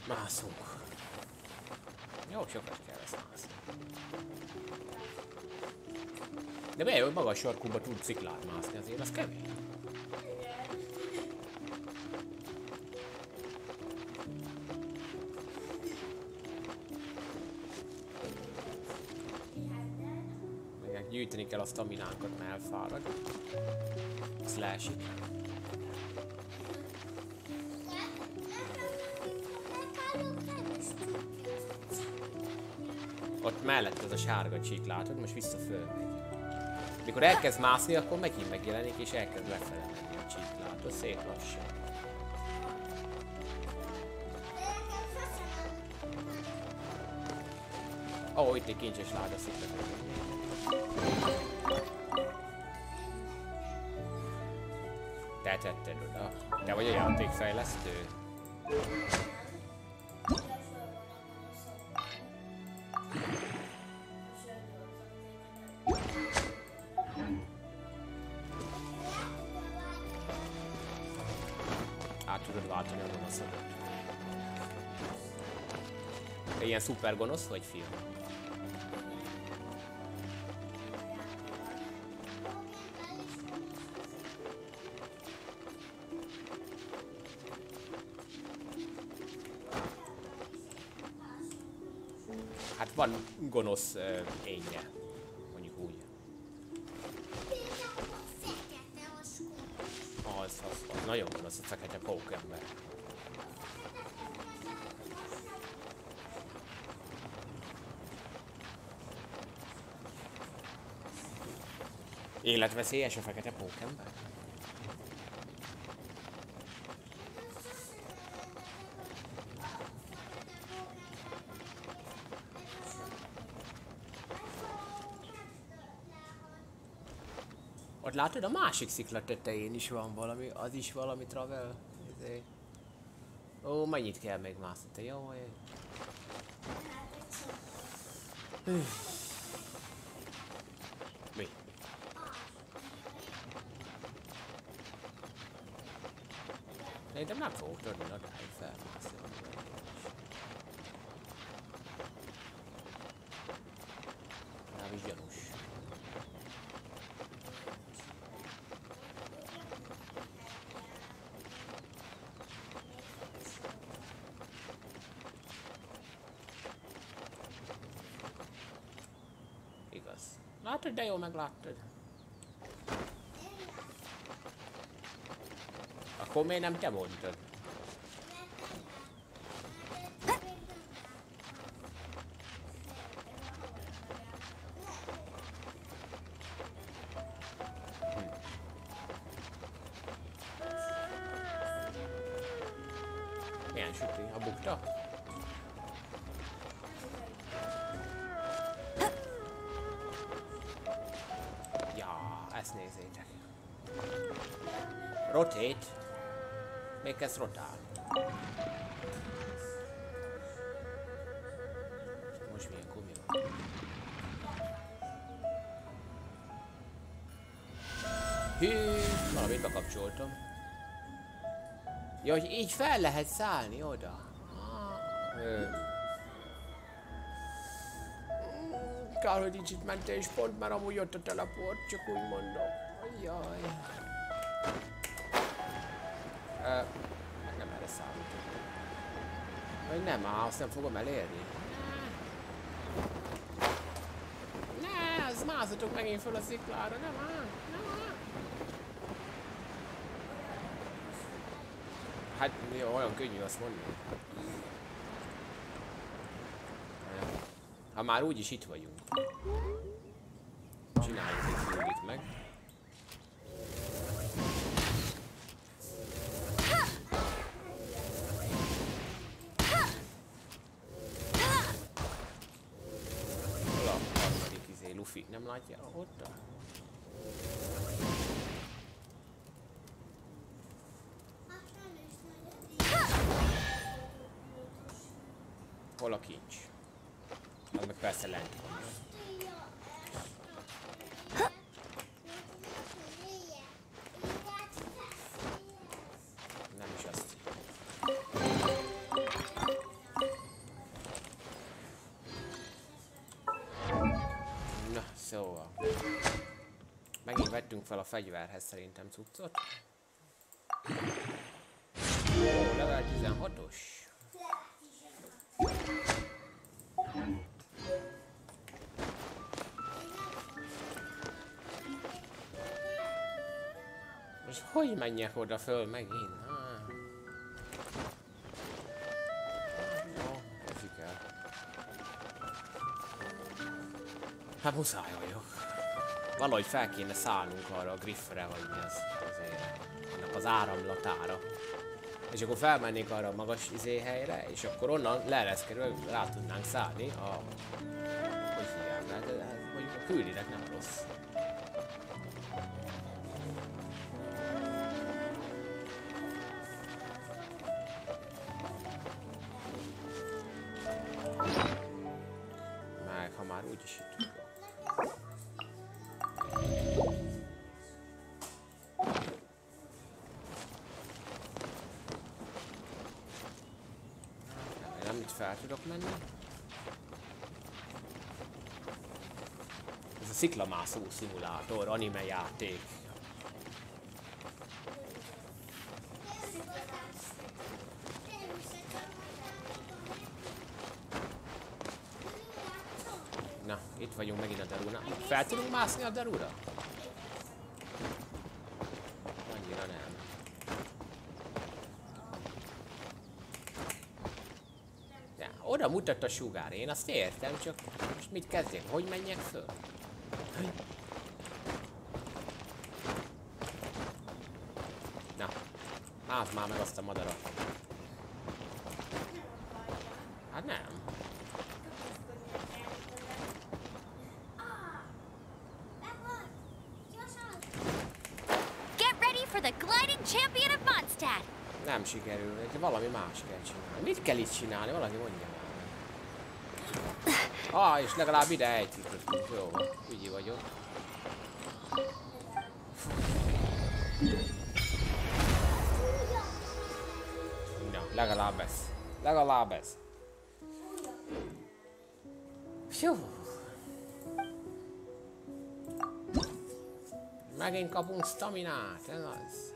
Mászunk. Jó, sokat kell ezt mászni. De be, hogy magas sarkúba tud ciklát mászni, azért az kemény. Meg gyűjteni kell a staminánkat, mert elfárad. Az Ott mellett az a sárga csík, látod? Most vissza fölmegy. Mikor elkezd mászni, akkor megint megjelenik, és elkezd lefele menni a csík, látod? Szép lassan. Ó, oh, itt egy kincses láda szikra. Te tetted oda. Te vagy a játékfejlesztő. Szuper gonosz vagy film? Hát van gonosz uh, énje, Életveszélyes a fekete pókember? Ott látod, a másik szikla tetején is van valami, az is valami travel. Izé. Ó, mennyit kell még mászni, te jó? ég. Üh. Mi? Szerintem tudni odáig felmászni. Legalábbis gyanús. Igaz. Látod, de jó megláttad. Akkor miért nem te mondtad? Bekapcsoltam. Ja, hogy így fel lehet szállni oda. Ah. Mm, Kár, hogy nincs itt mentéspont, mert amúgy jött a teleport, csak úgy mondom. Jaj. Ö, nem erre számítottam. Vagy nem, á, azt nem fogom elérni. Ne, az mászatok megint föl a sziklára, nem áll, Hát mi olyan könnyű azt mondani. Ha már úgyis itt vagyunk. Kincs? Az meg persze lent van. Nem is azt. Na, szóval. Megint vettünk fel a fegyverhez szerintem cuccot. Level 16-os. Hogy menjek oda föl megint? Ah. Jó, kezdjük el. Hát muszáj vagyok. Valahogy fel kéne szállnunk arra a griffre, vagy mi az, azért, annak az áramlatára. És akkor felmennénk arra a magas izé helyre, és akkor onnan leereszkedve rá tudnánk szállni a... Hogy hívják? Hát, hát mondjuk a küldinek tudok menni. Ez a sziklamászó szimulátor, anime játék. Na, itt vagyunk megint a Daruna. Fel tudunk mászni a Darura? Annyira nem. Ja, mutat a sugár, én azt értem, csak most mit kezdjek? Hogy menjek föl? Na, mász már meg azt a madarat. Hát nem. Nem sikerül, valami más kell csinálni. Mit kell itt csinálni? Valaki mondja. Ah, és legalább ide eljutottunk. Jó ügyi vagyok. Na, legalább ez. Legalább ez. Fiú. Megint kapunk staminát, ez az.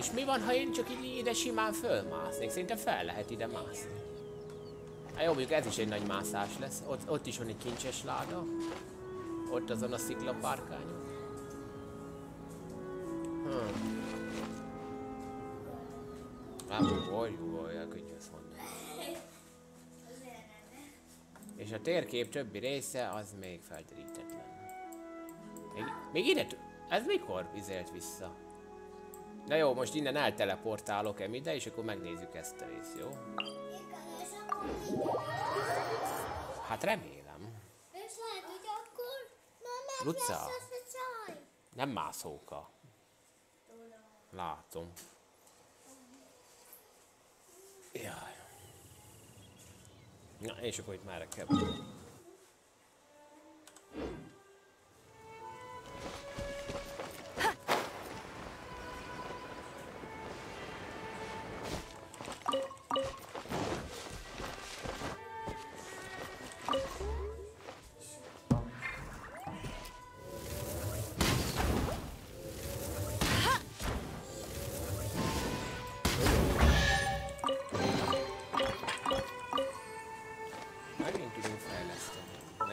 És mi van, ha én csak így ide simán fölmásznék? Szerintem fel lehet ide mászni. Hát jó, mondjuk ez is egy nagy mászás lesz. Ott, ott is van egy kincses láda. Ott azon a sziklapárkányon. Hmm. Nem, vagy, vagy, könnyű ezt mondani. És a térkép többi része az még felderítetlen. Még, még ide, ez mikor vizelt vissza? Na jó, most innen elteleportálok em ide, és akkor megnézzük ezt a részt, jó? Hát remélem. És lehet, hogy akkor már Luca. Nem mászóka. Látom. Jaj. Na, és akkor itt már kell.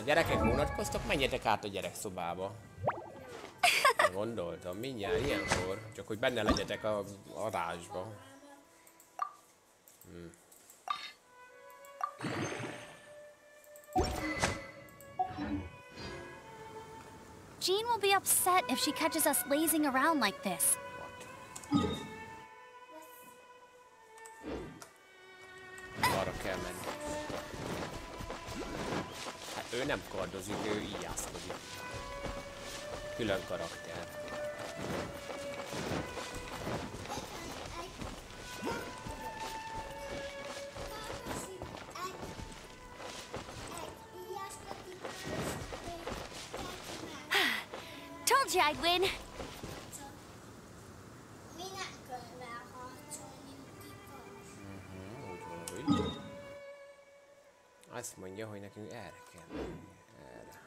Gyerekek, unatkoztok? Menjetek át a gyerekszobába. Gondoltam, mindjárt ilyenkor. Csak hogy benne legyetek a adásba. Hm. Jean will be upset if she catches us lazing around like this. Mondja, hogy nekünk erre kell menni. Erre.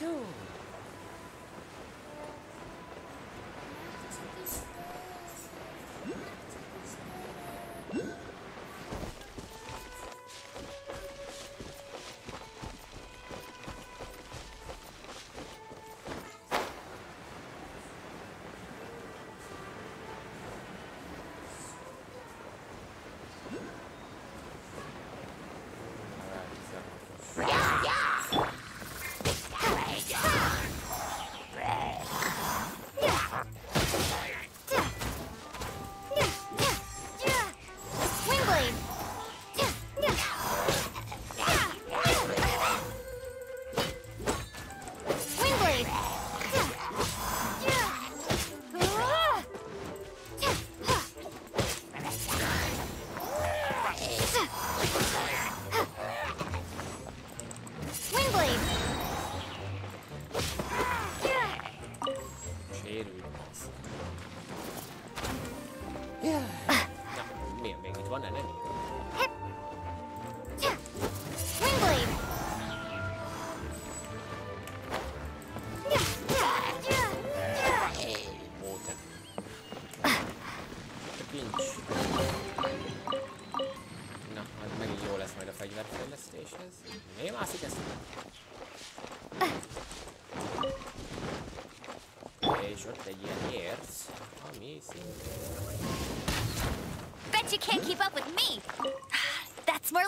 Jó.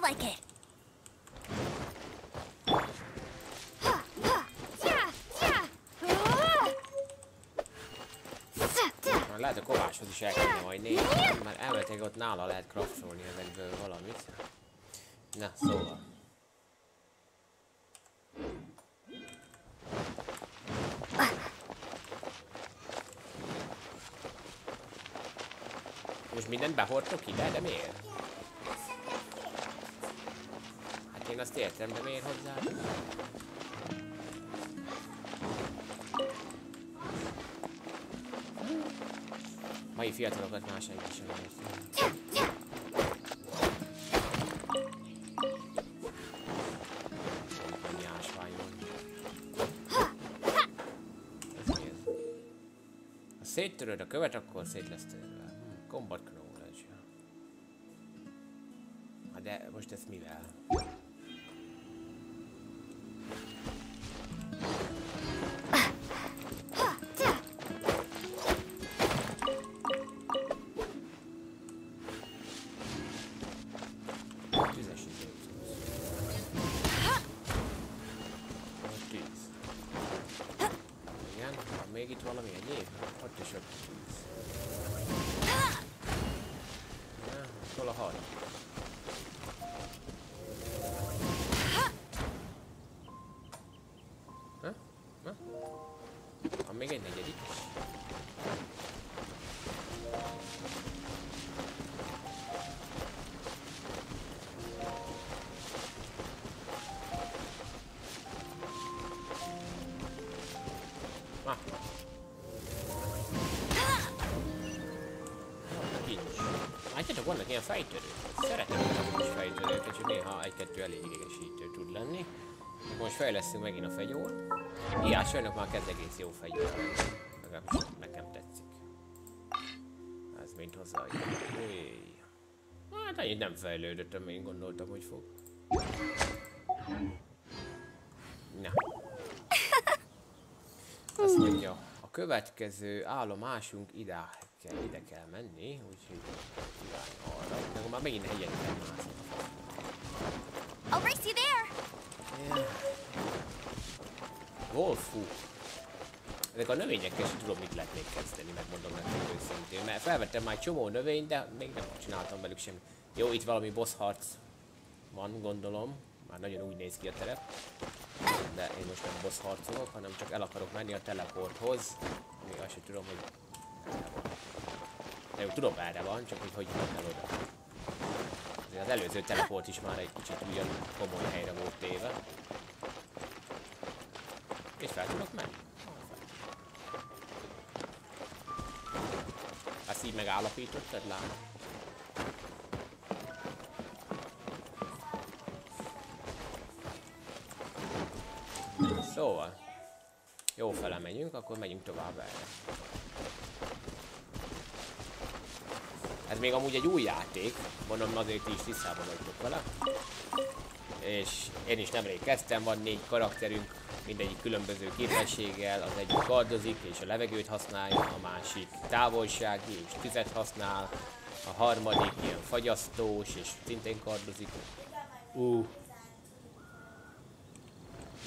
Like it. Már lehet a Kovácshoz is el majd nézni, mert elméletileg ott nála lehet craftolni ezekből valamit. Na, szóval. Most mindent behordtok ide, de miért? Én azt értem, de miért hozzá? Mai fiatalokat más egy ez? Ha széttöröd a követ, akkor szét lesz törve. Van még egy negyedik. Ah. Kincs. Látjátok, vannak ilyen fejtörők. Szeretem a kis fejtörőket, csak néha egy-kettő elég idegesítő tud lenni. Most fejlesztünk megint a fegyór. Sajnos már kezd egész jó fegyór. Legalábbis nekem tetszik. Ez mint hozzá. Új. Hát annyit nem fejlődött, én gondoltam, hogy fog. Na. Azt mondja, a következő állomásunk ide kell, ide kell menni, úgyhogy irány arra. Meg már megint hegyen kell mászni. I'll race you there. Golfú. Ezek a növényekkel sem tudom, mit még kezdeni, megmondom nektek őszintén. Mert felvettem már egy csomó növényt, de még nem csináltam velük semmi. Jó, itt valami boss harc van, gondolom. Már nagyon úgy néz ki a terep. De én most nem boss harcolok, hanem csak el akarok menni a teleporthoz. Még azt sem tudom, hogy van. De jó, tudom erre van, csak hogy hogy jutok el oda. Azért az előző teleport is már egy kicsit ugyan komoly helyre volt téve. És fel tudok menni? Ezt így megállapítottad, látom. Szóval, jó fele megyünk, akkor megyünk tovább erre. Ez még amúgy egy új játék, mondom azért is tisztában vagytok vele. És én is nemrég kezdtem, van négy karakterünk, mindegyik különböző képességgel, az egyik kardozik és a levegőt használja, a másik távolsági és tüzet használ, a harmadik ilyen fagyasztós és szintén kardozik. Ú.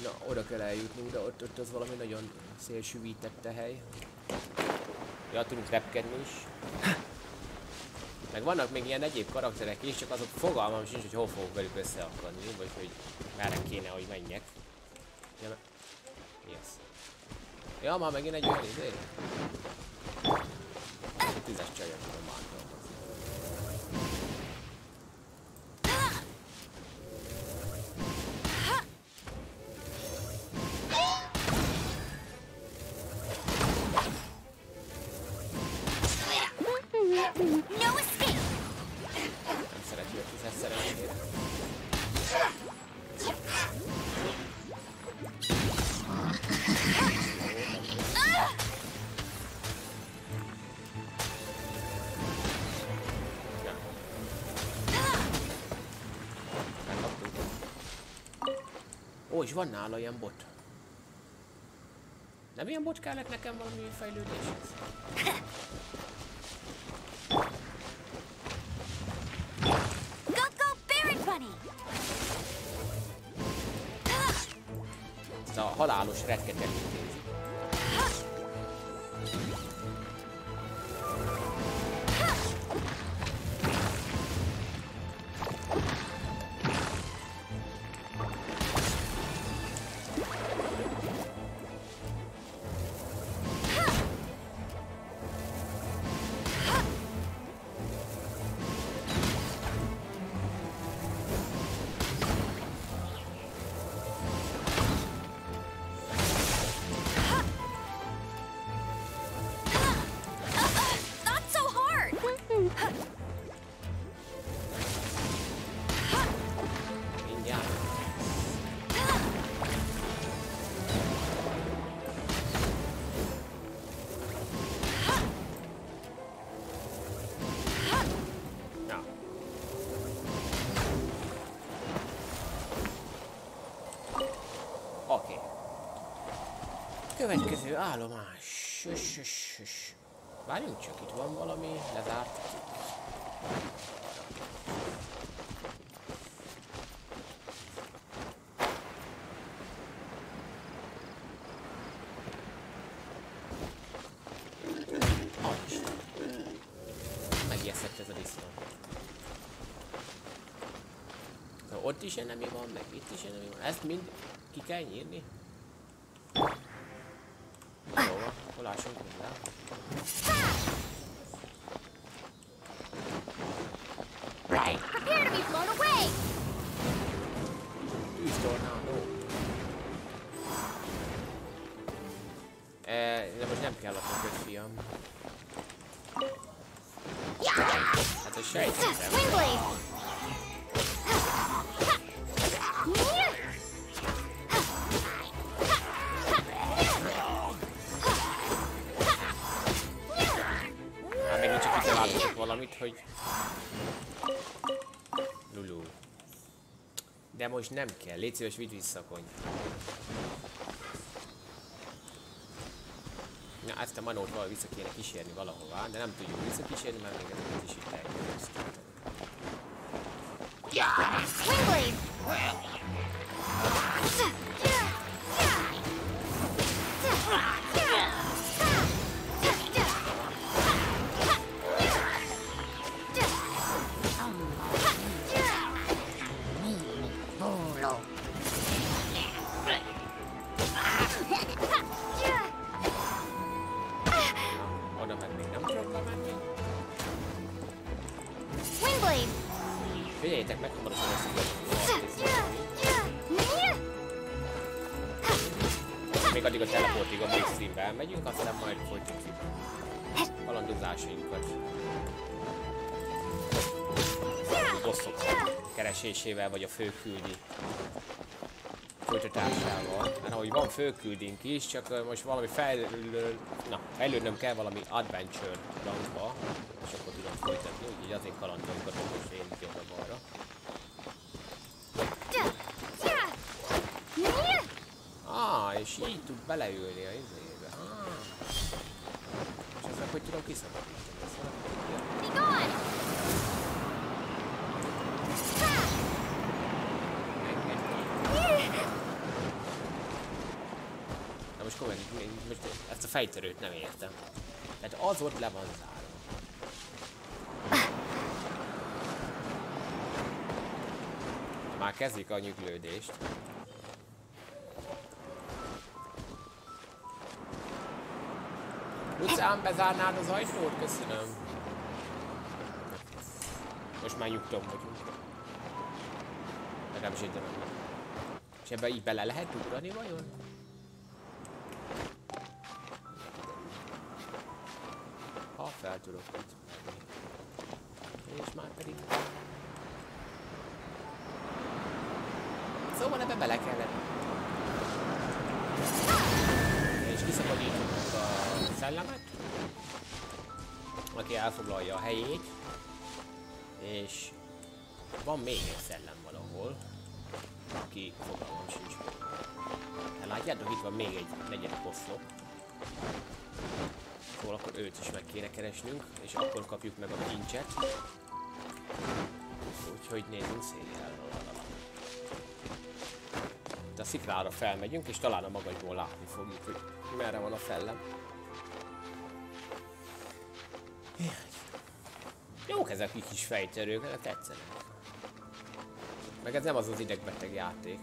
Na, oda kell eljutnunk, de ott, ott az valami nagyon szélsűvítette hely. Ja, tudunk repkedni is. Meg vannak még ilyen egyéb karakterek is, csak azok fogalmam sincs, hogy hol fogok velük összeakadni, vagy hogy merre kéne, hogy menjek. Me- mi ez? Ja, már megint egy olyan izé. Tízes csajat tudom alkalmazni. Van nála ilyen bot. Nem ilyen bot kellett nekem valami fejlődéshez? Ez a halálos retket elintézi. Következő állomás. Sös, sös, sös. Várjunk csak, itt van valami lezárt. Megijesztett ez a disznó. Na, ott is enemi van, meg itt is enemi van. Ezt mind ki kell nyírni? Jó, van, akkor lássunk hozzá. Prepare to be blown away. Tűztornádó. E, de most nem kell a köt, fiam. Hát a sejtettem. úgyhogy... Lulu. De most nem kell, légy szíves, vidd vissza kony. Na, ezt a manót valahogy vissza kéne kísérni valahová, de nem tudjuk visszakísérni, mert még ezeket is itt elkezdődött. Yeah! Keresésével, vagy a főküldi folytatásával. Mert ahogy van főküldünk is, csak most valami fejlő, na, fejlődnöm kell valami adventure rangba, és akkor tudom folytatni, úgyhogy azért kalandolgatom most én jobbra-balra. Ah, és így tud beleülni a izébe. Ah. És ezzel hogy tudom kiszabadítani? Ezt valaki tudja? Be gone! Engedj ki. Na most komolyan, én most ezt a fejtörőt nem értem. Tehát az ott le van zárva. Már kezdik a nyüglődést. Lucán, bezárnád az ajtót? Köszönöm. Most már nyugtom vagyunk. Legalábbis egy darabban. És ebbe így bele lehet ugrani vajon? Tudok menni. És már pedig... Szóval ebbe bele kellett. És kiszabadítunk a szellemet. Aki elfoglalja a helyét. És van még egy szellem valahol, aki fogalmam sincs. Látjátok, itt van még egy negyedik oszlop. Szóval akkor őt is meg kéne keresnünk, és akkor kapjuk meg a kincset. Úgyhogy nézzünk széjjel. De a sziklára felmegyünk, és talán a magasból látni fogjuk, hogy merre van a fellem. Jók ezek a kis fejtörők, ezek tetszenek. Meg ez nem az az idegbeteg játék.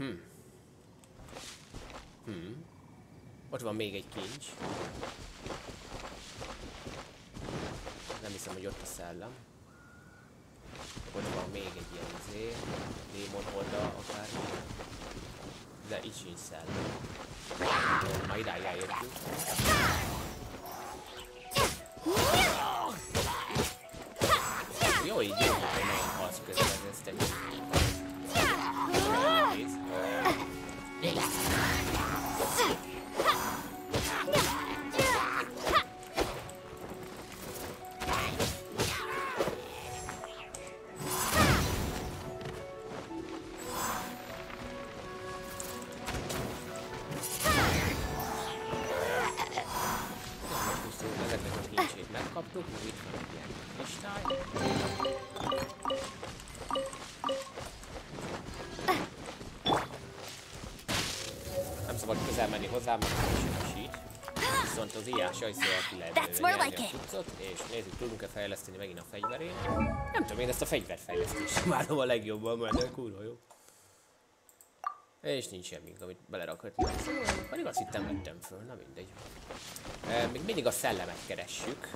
Hm. Hm. Ott van még egy kincs. Nem hiszem, hogy ott a szellem. Ott van még egy ilyen izé, démon oldal akár. De itt sincs szellem. Jó, ma idáig elértünk. Tudunk-e fejleszteni megint a fegyverén. Nem tudom, én ezt a fegyverfejlesztést várom a legjobban, mert de kurva jó. És nincs semmink, amit belerakhatni. Szóval, pedig azt hittem vettem föl, na mindegy. E, még mindig a szellemet keressük.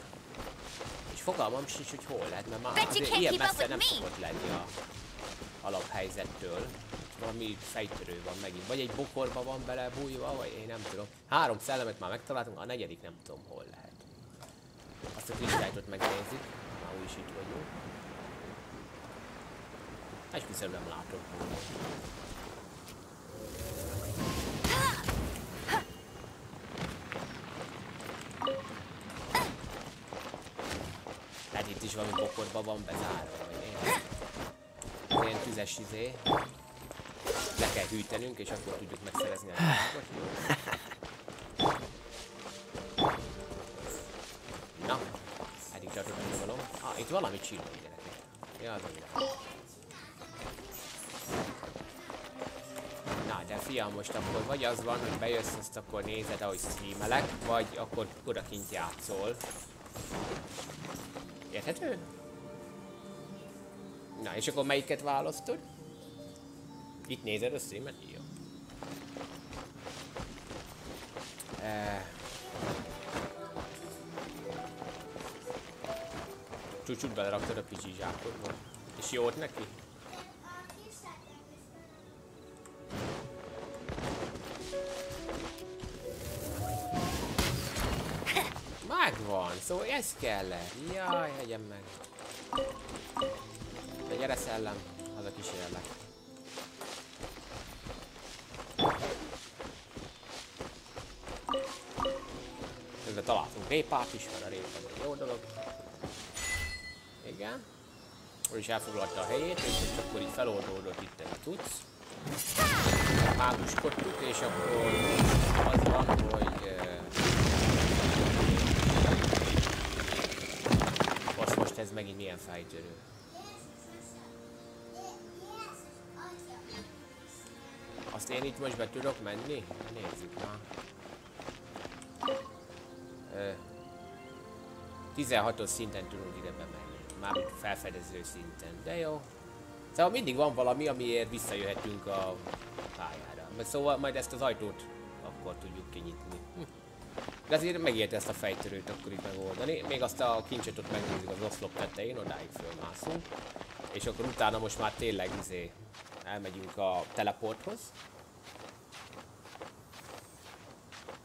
És fogalmam sincs, hogy hol lehet, mert már azért ilyen messze nem szokott lenni a alaphelyzettől. Valami fejtörő van megint. Vagy egy bokorba van belebújva, vagy én nem tudom. Három szellemet már megtaláltunk, a negyedik nem tudom hol lehet. Azt a kristályt ott megnézzük. Már úgyis itt vagyunk. Esküszöm nem látom. hol van. is valami bokorba van bezárva, vagy én. Ilyen tüzes izé. Le kell hűtenünk, és akkor tudjuk megszerezni a. Na, eddig tartott a nyugalom. Ah, itt valami csillog, gyerekek. Ja, a világ. Na, de fiam, most akkor vagy az van, hogy bejössz, azt akkor nézed, ahogy streamelek, vagy akkor odakint játszol. Érthető? Na, és akkor melyiket választod? Itt nézed a streamet? Jó. Eh. Csúcsút beleraktad a picsi zsákodba. És jót neki? Megvan, szóval ez kellett. Jaj, hegyem meg. De gyere szellem, haza kísérlek. Közben találtunk répát is, mert a répa jó dolog. Igen. Ő is elfoglalta a helyét, és most akkor így feloldódott itt a cucc. Máguskodtuk, és akkor az van, hogy... eh, Most, most ez megint milyen fejtörő. Azt én itt most be tudok menni? Nézzük már. Ö, 16-os szinten tudunk ide bemenni. Mármint felfedező szinten. De jó. Szóval mindig van valami, amiért visszajöhetünk a pályára. Szóval majd ezt az ajtót akkor tudjuk kinyitni. Hm. De azért megérte ezt a fejtörőt akkor itt megoldani. Még azt a kincset ott megnézzük az oszlop tetején, odáig fölmászunk. És akkor utána most már tényleg izé elmegyünk a teleporthoz.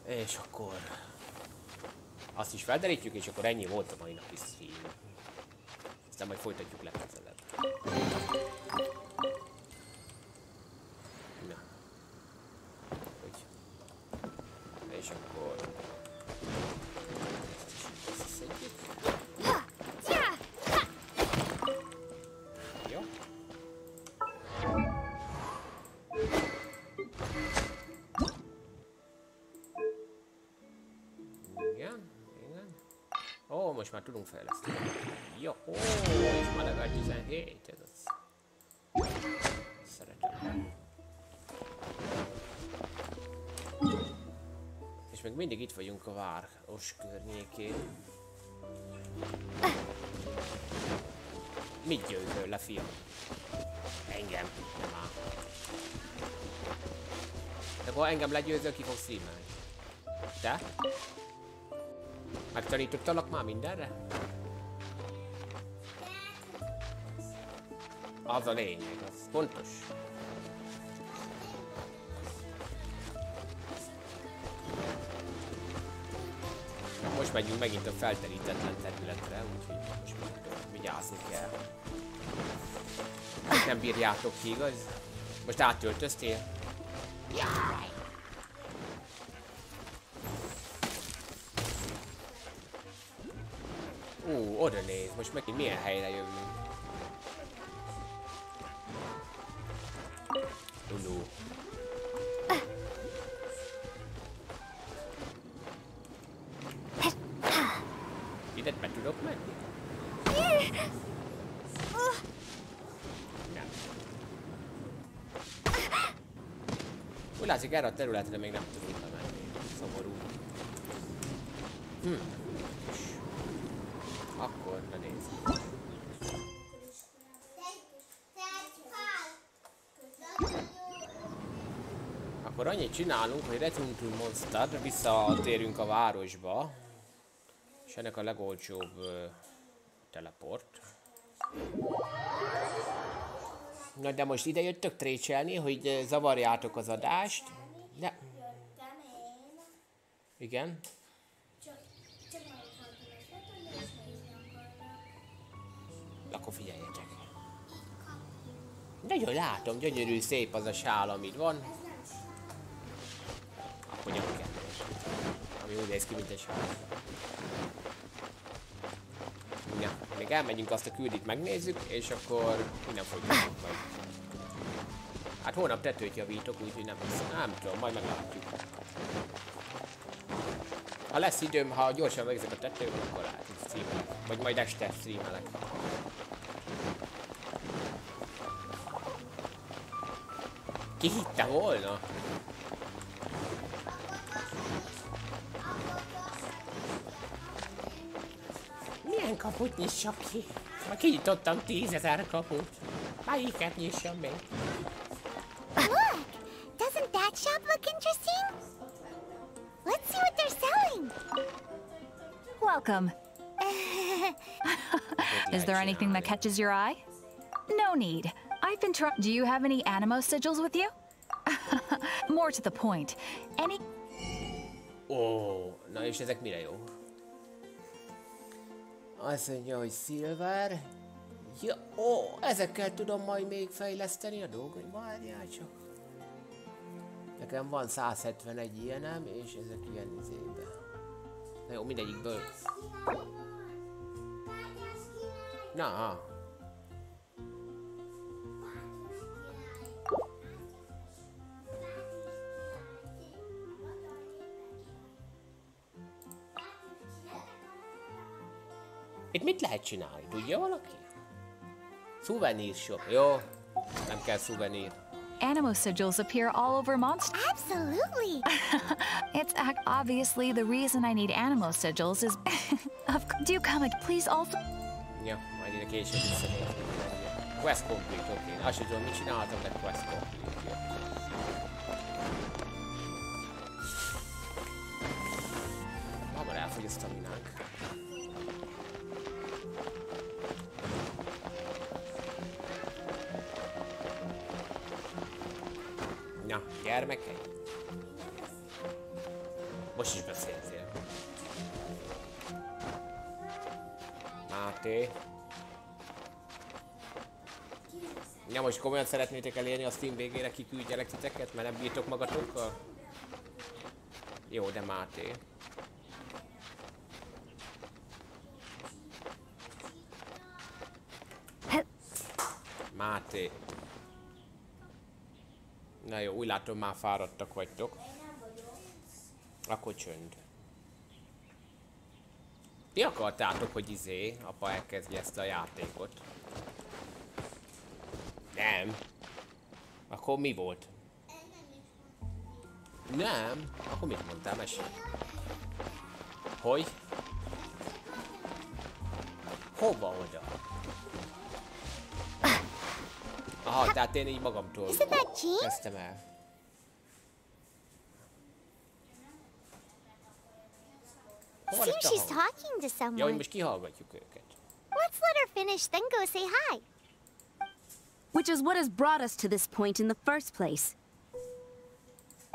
És akkor azt is felderítjük, és akkor ennyi volt a mai napi stream. Aztán majd folytatjuk legközelebb. Na. Úgy. És akkor... Jó. Igen, igen. Ó, most már tudunk fejleszteni. Jó, és már legalább 17, ez az. Szeretem. És még mindig itt vagyunk a város környékén. Mit győzöl le, fiam? Engem, nem áll. De akkor engem legyőzöl, ki fog streamelni? Te? Megtanítottalak már mindenre? Az a lényeg, az fontos. Most megyünk megint a felterítetlen területre, úgyhogy most vigyázni kell. Ezt nem bírjátok ki, igaz? Most áttöltöztél? Jaj! Ú, oda néz, most megint milyen helyre jövünk. Látszik, erre a területre még nem tudunk bemenni. Szomorú. Hm. Akkor, nézd. Akkor annyit csinálunk, hogy Return to Monster, visszatérünk a városba. És ennek a legolcsóbb Na de most ide jöttök trécselni, hogy ö, zavarjátok az adást. De, igen. Akkor figyeljetek. Nagyon látom, gyönyörű, szép az a sál, amit van. Akkor kettőt. Ami úgy néz ki, mint egy sál. Még elmegyünk, azt a küldit megnézzük, és akkor innen folytatjuk majd. Hát holnap tetőt javítok, úgyhogy nem hiszem. Nem tudom, majd meglátjuk. Ha lesz időm, ha gyorsan végzek a tetőt, akkor hogy streamelek. Vagy majd este streamelek. Ki hitte volna? Kaput nyissak ki? Ma kinyitottam tízezer kaput. Melyiket nyissam még? Look! Doesn't that shop look interesting? Let's see what they're selling. Welcome. Is there anything that catches your eye? No need. I've been trying. Do you have any Animo sigils with you? More to the point. Any. Ó, na és ezek mire jó? Azt mondja, hogy Silver. Ja, ó, ezekkel tudom majd még fejleszteni a dolgot. Várjál csak. Nekem van 171 ilyenem, és ezek ilyen izébe. Na jó, mindegyikből. Na, Itt mit lehet csinálni? Tudja valaki? Souvenir shop. Jó. Nem kell souvenir. Animo sigils appear all over monsters. Absolutely. It's obviously the reason I need Animo sigils is. of c- do come ag- please also. Ja, majd ide később visszatérünk. Quest complete, oké. Okay. Azt sem tudom, mit csináltam, de quest complete. Jó. Hamar elfogy a staminánk. Most is beszéltél. Máté. Ja, most komolyan szeretnétek elérni a Steam végére, kiküldjelek titeket, mert nem bírtok magatokkal? Jó, de Máté. Máté. Na jó, úgy látom már fáradtak vagytok. Akkor csönd. Ti akartátok, hogy izé, apa elkezdje ezt a játékot? Nem. Akkor mi volt? Nem. Akkor mit mondtál, mesélj? Hogy? Hova oda? Aha, tehát én így magamtól kezdtem el. Seems she's hang? talking to Ja, hogy someone. most kihallgatjuk őket. Let's let her finish, then go say hi. Which is what has brought us to this point in the first place.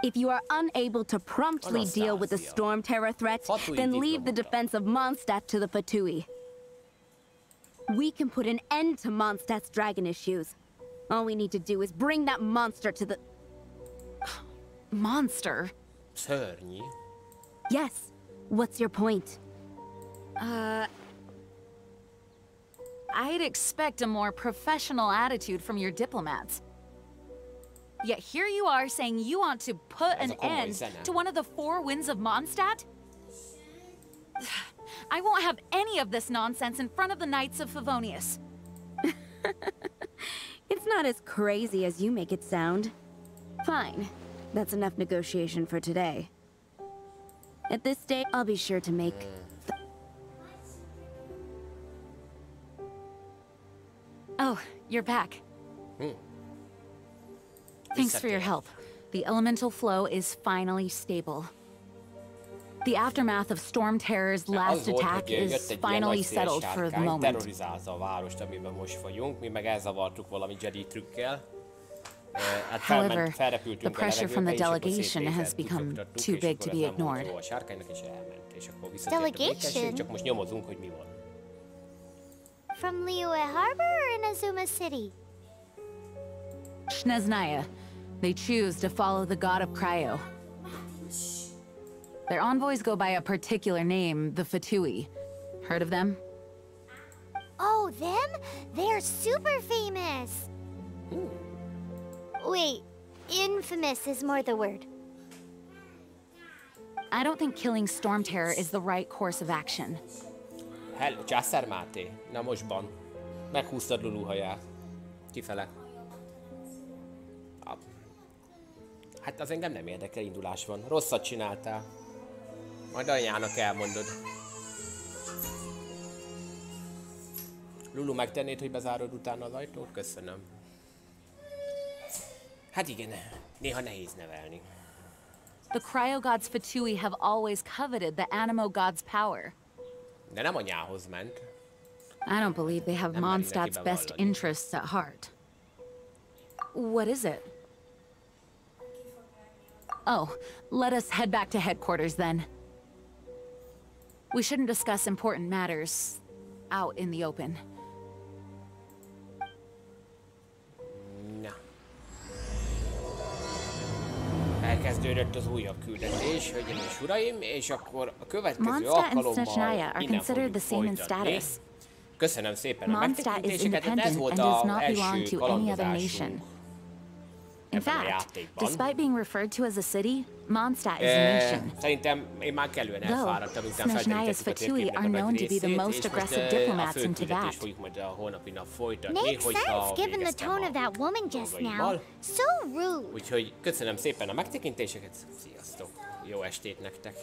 If you are unable to promptly deal with the Storm Terror threat, then leave the diplomata. defense of Mondstadt to the Fatui. We can put an end to Mondstadt's dragon issues. All we need to do is bring that monster to the... Monster? Szörnyi. Yes. What's your point? Uh. I'd expect a more professional attitude from your diplomats. Yet here you are saying you want to put Ez an a end to one of the four winds of Mondstadt? I won't have any of this nonsense in front of the Knights of Favonius. It's not as crazy as you make it sound. Fine. That's enough negotiation for today. At this stage, I'll be sure to make... Mm. Oh, you're back. Hmm. Thanks for your help. The elemental flow is finally stable. The aftermath of Storm Terror's last volt, attack is finally settled for the moment. terrorizálta a várost, amiben most vagyunk. Mi meg elzavartuk valami Jedi trükkel. Eh, Hát However, felment, the felrepültünk a pressure from the levegőbe, és akkor delegation has szétnézett, become kifogtattuk, too és big akkor to ez be nem volt ignored. jó a sárkánynak, és elment. És akkor visszatért a Delegation? békesség, csak most nyomozunk, hogy mi van. From Liyue Harbor or Inazuma City? Shneznaya. They choose to follow the god of Cryo. Their envoys go by a particular name, the Fatui. Heard of them? Oh, them? They're super famous. Wait, infamous is more the word. I don't think killing Storm Terror is the right course of action. Hello, Császár Máté. Na mostban. Meghúztad Lulu haját. Kifele. Ah. Hát az engem nem érdekel, indulás van. Rosszat csináltál. Majd anyjának elmondod. Lulu, megtennéd, hogy bezárod utána az ajtót? Köszönöm. Hát igen, néha nehéz nevelni. The Cryo Gods Fatui have always coveted the Animo God's power. De nem anyához ment. I don't believe they have Mondstadt's best interests at heart. What is it? Oh, let us head back to headquarters then. We shouldn't discuss important matters out in the open. Elkezdődött az újabb küldetés, hölgyeim és uraim, és akkor a következő alkalommal innen considered the fogjuk same in folytatni. status. Köszönöm szépen a megtekintéseket, ez volt az első kalandozásunk. In fact, játékban. despite being referred to as a city, Mondstadt is a Eh, nation. Szerintem én már kellően Though, elfáradtam, miután Snezhnaya's a Fatui térképnek are a nagy known to be the részét, most és aggressive a diplomats fő into küldetést that. fogjuk majd a holnapi nap folytatni, Makes hogyha sense given the tone of that woman just now. So rude. Úgyhogy köszönöm szépen a megtekintéseket, sziasztok! Jó estét nektek!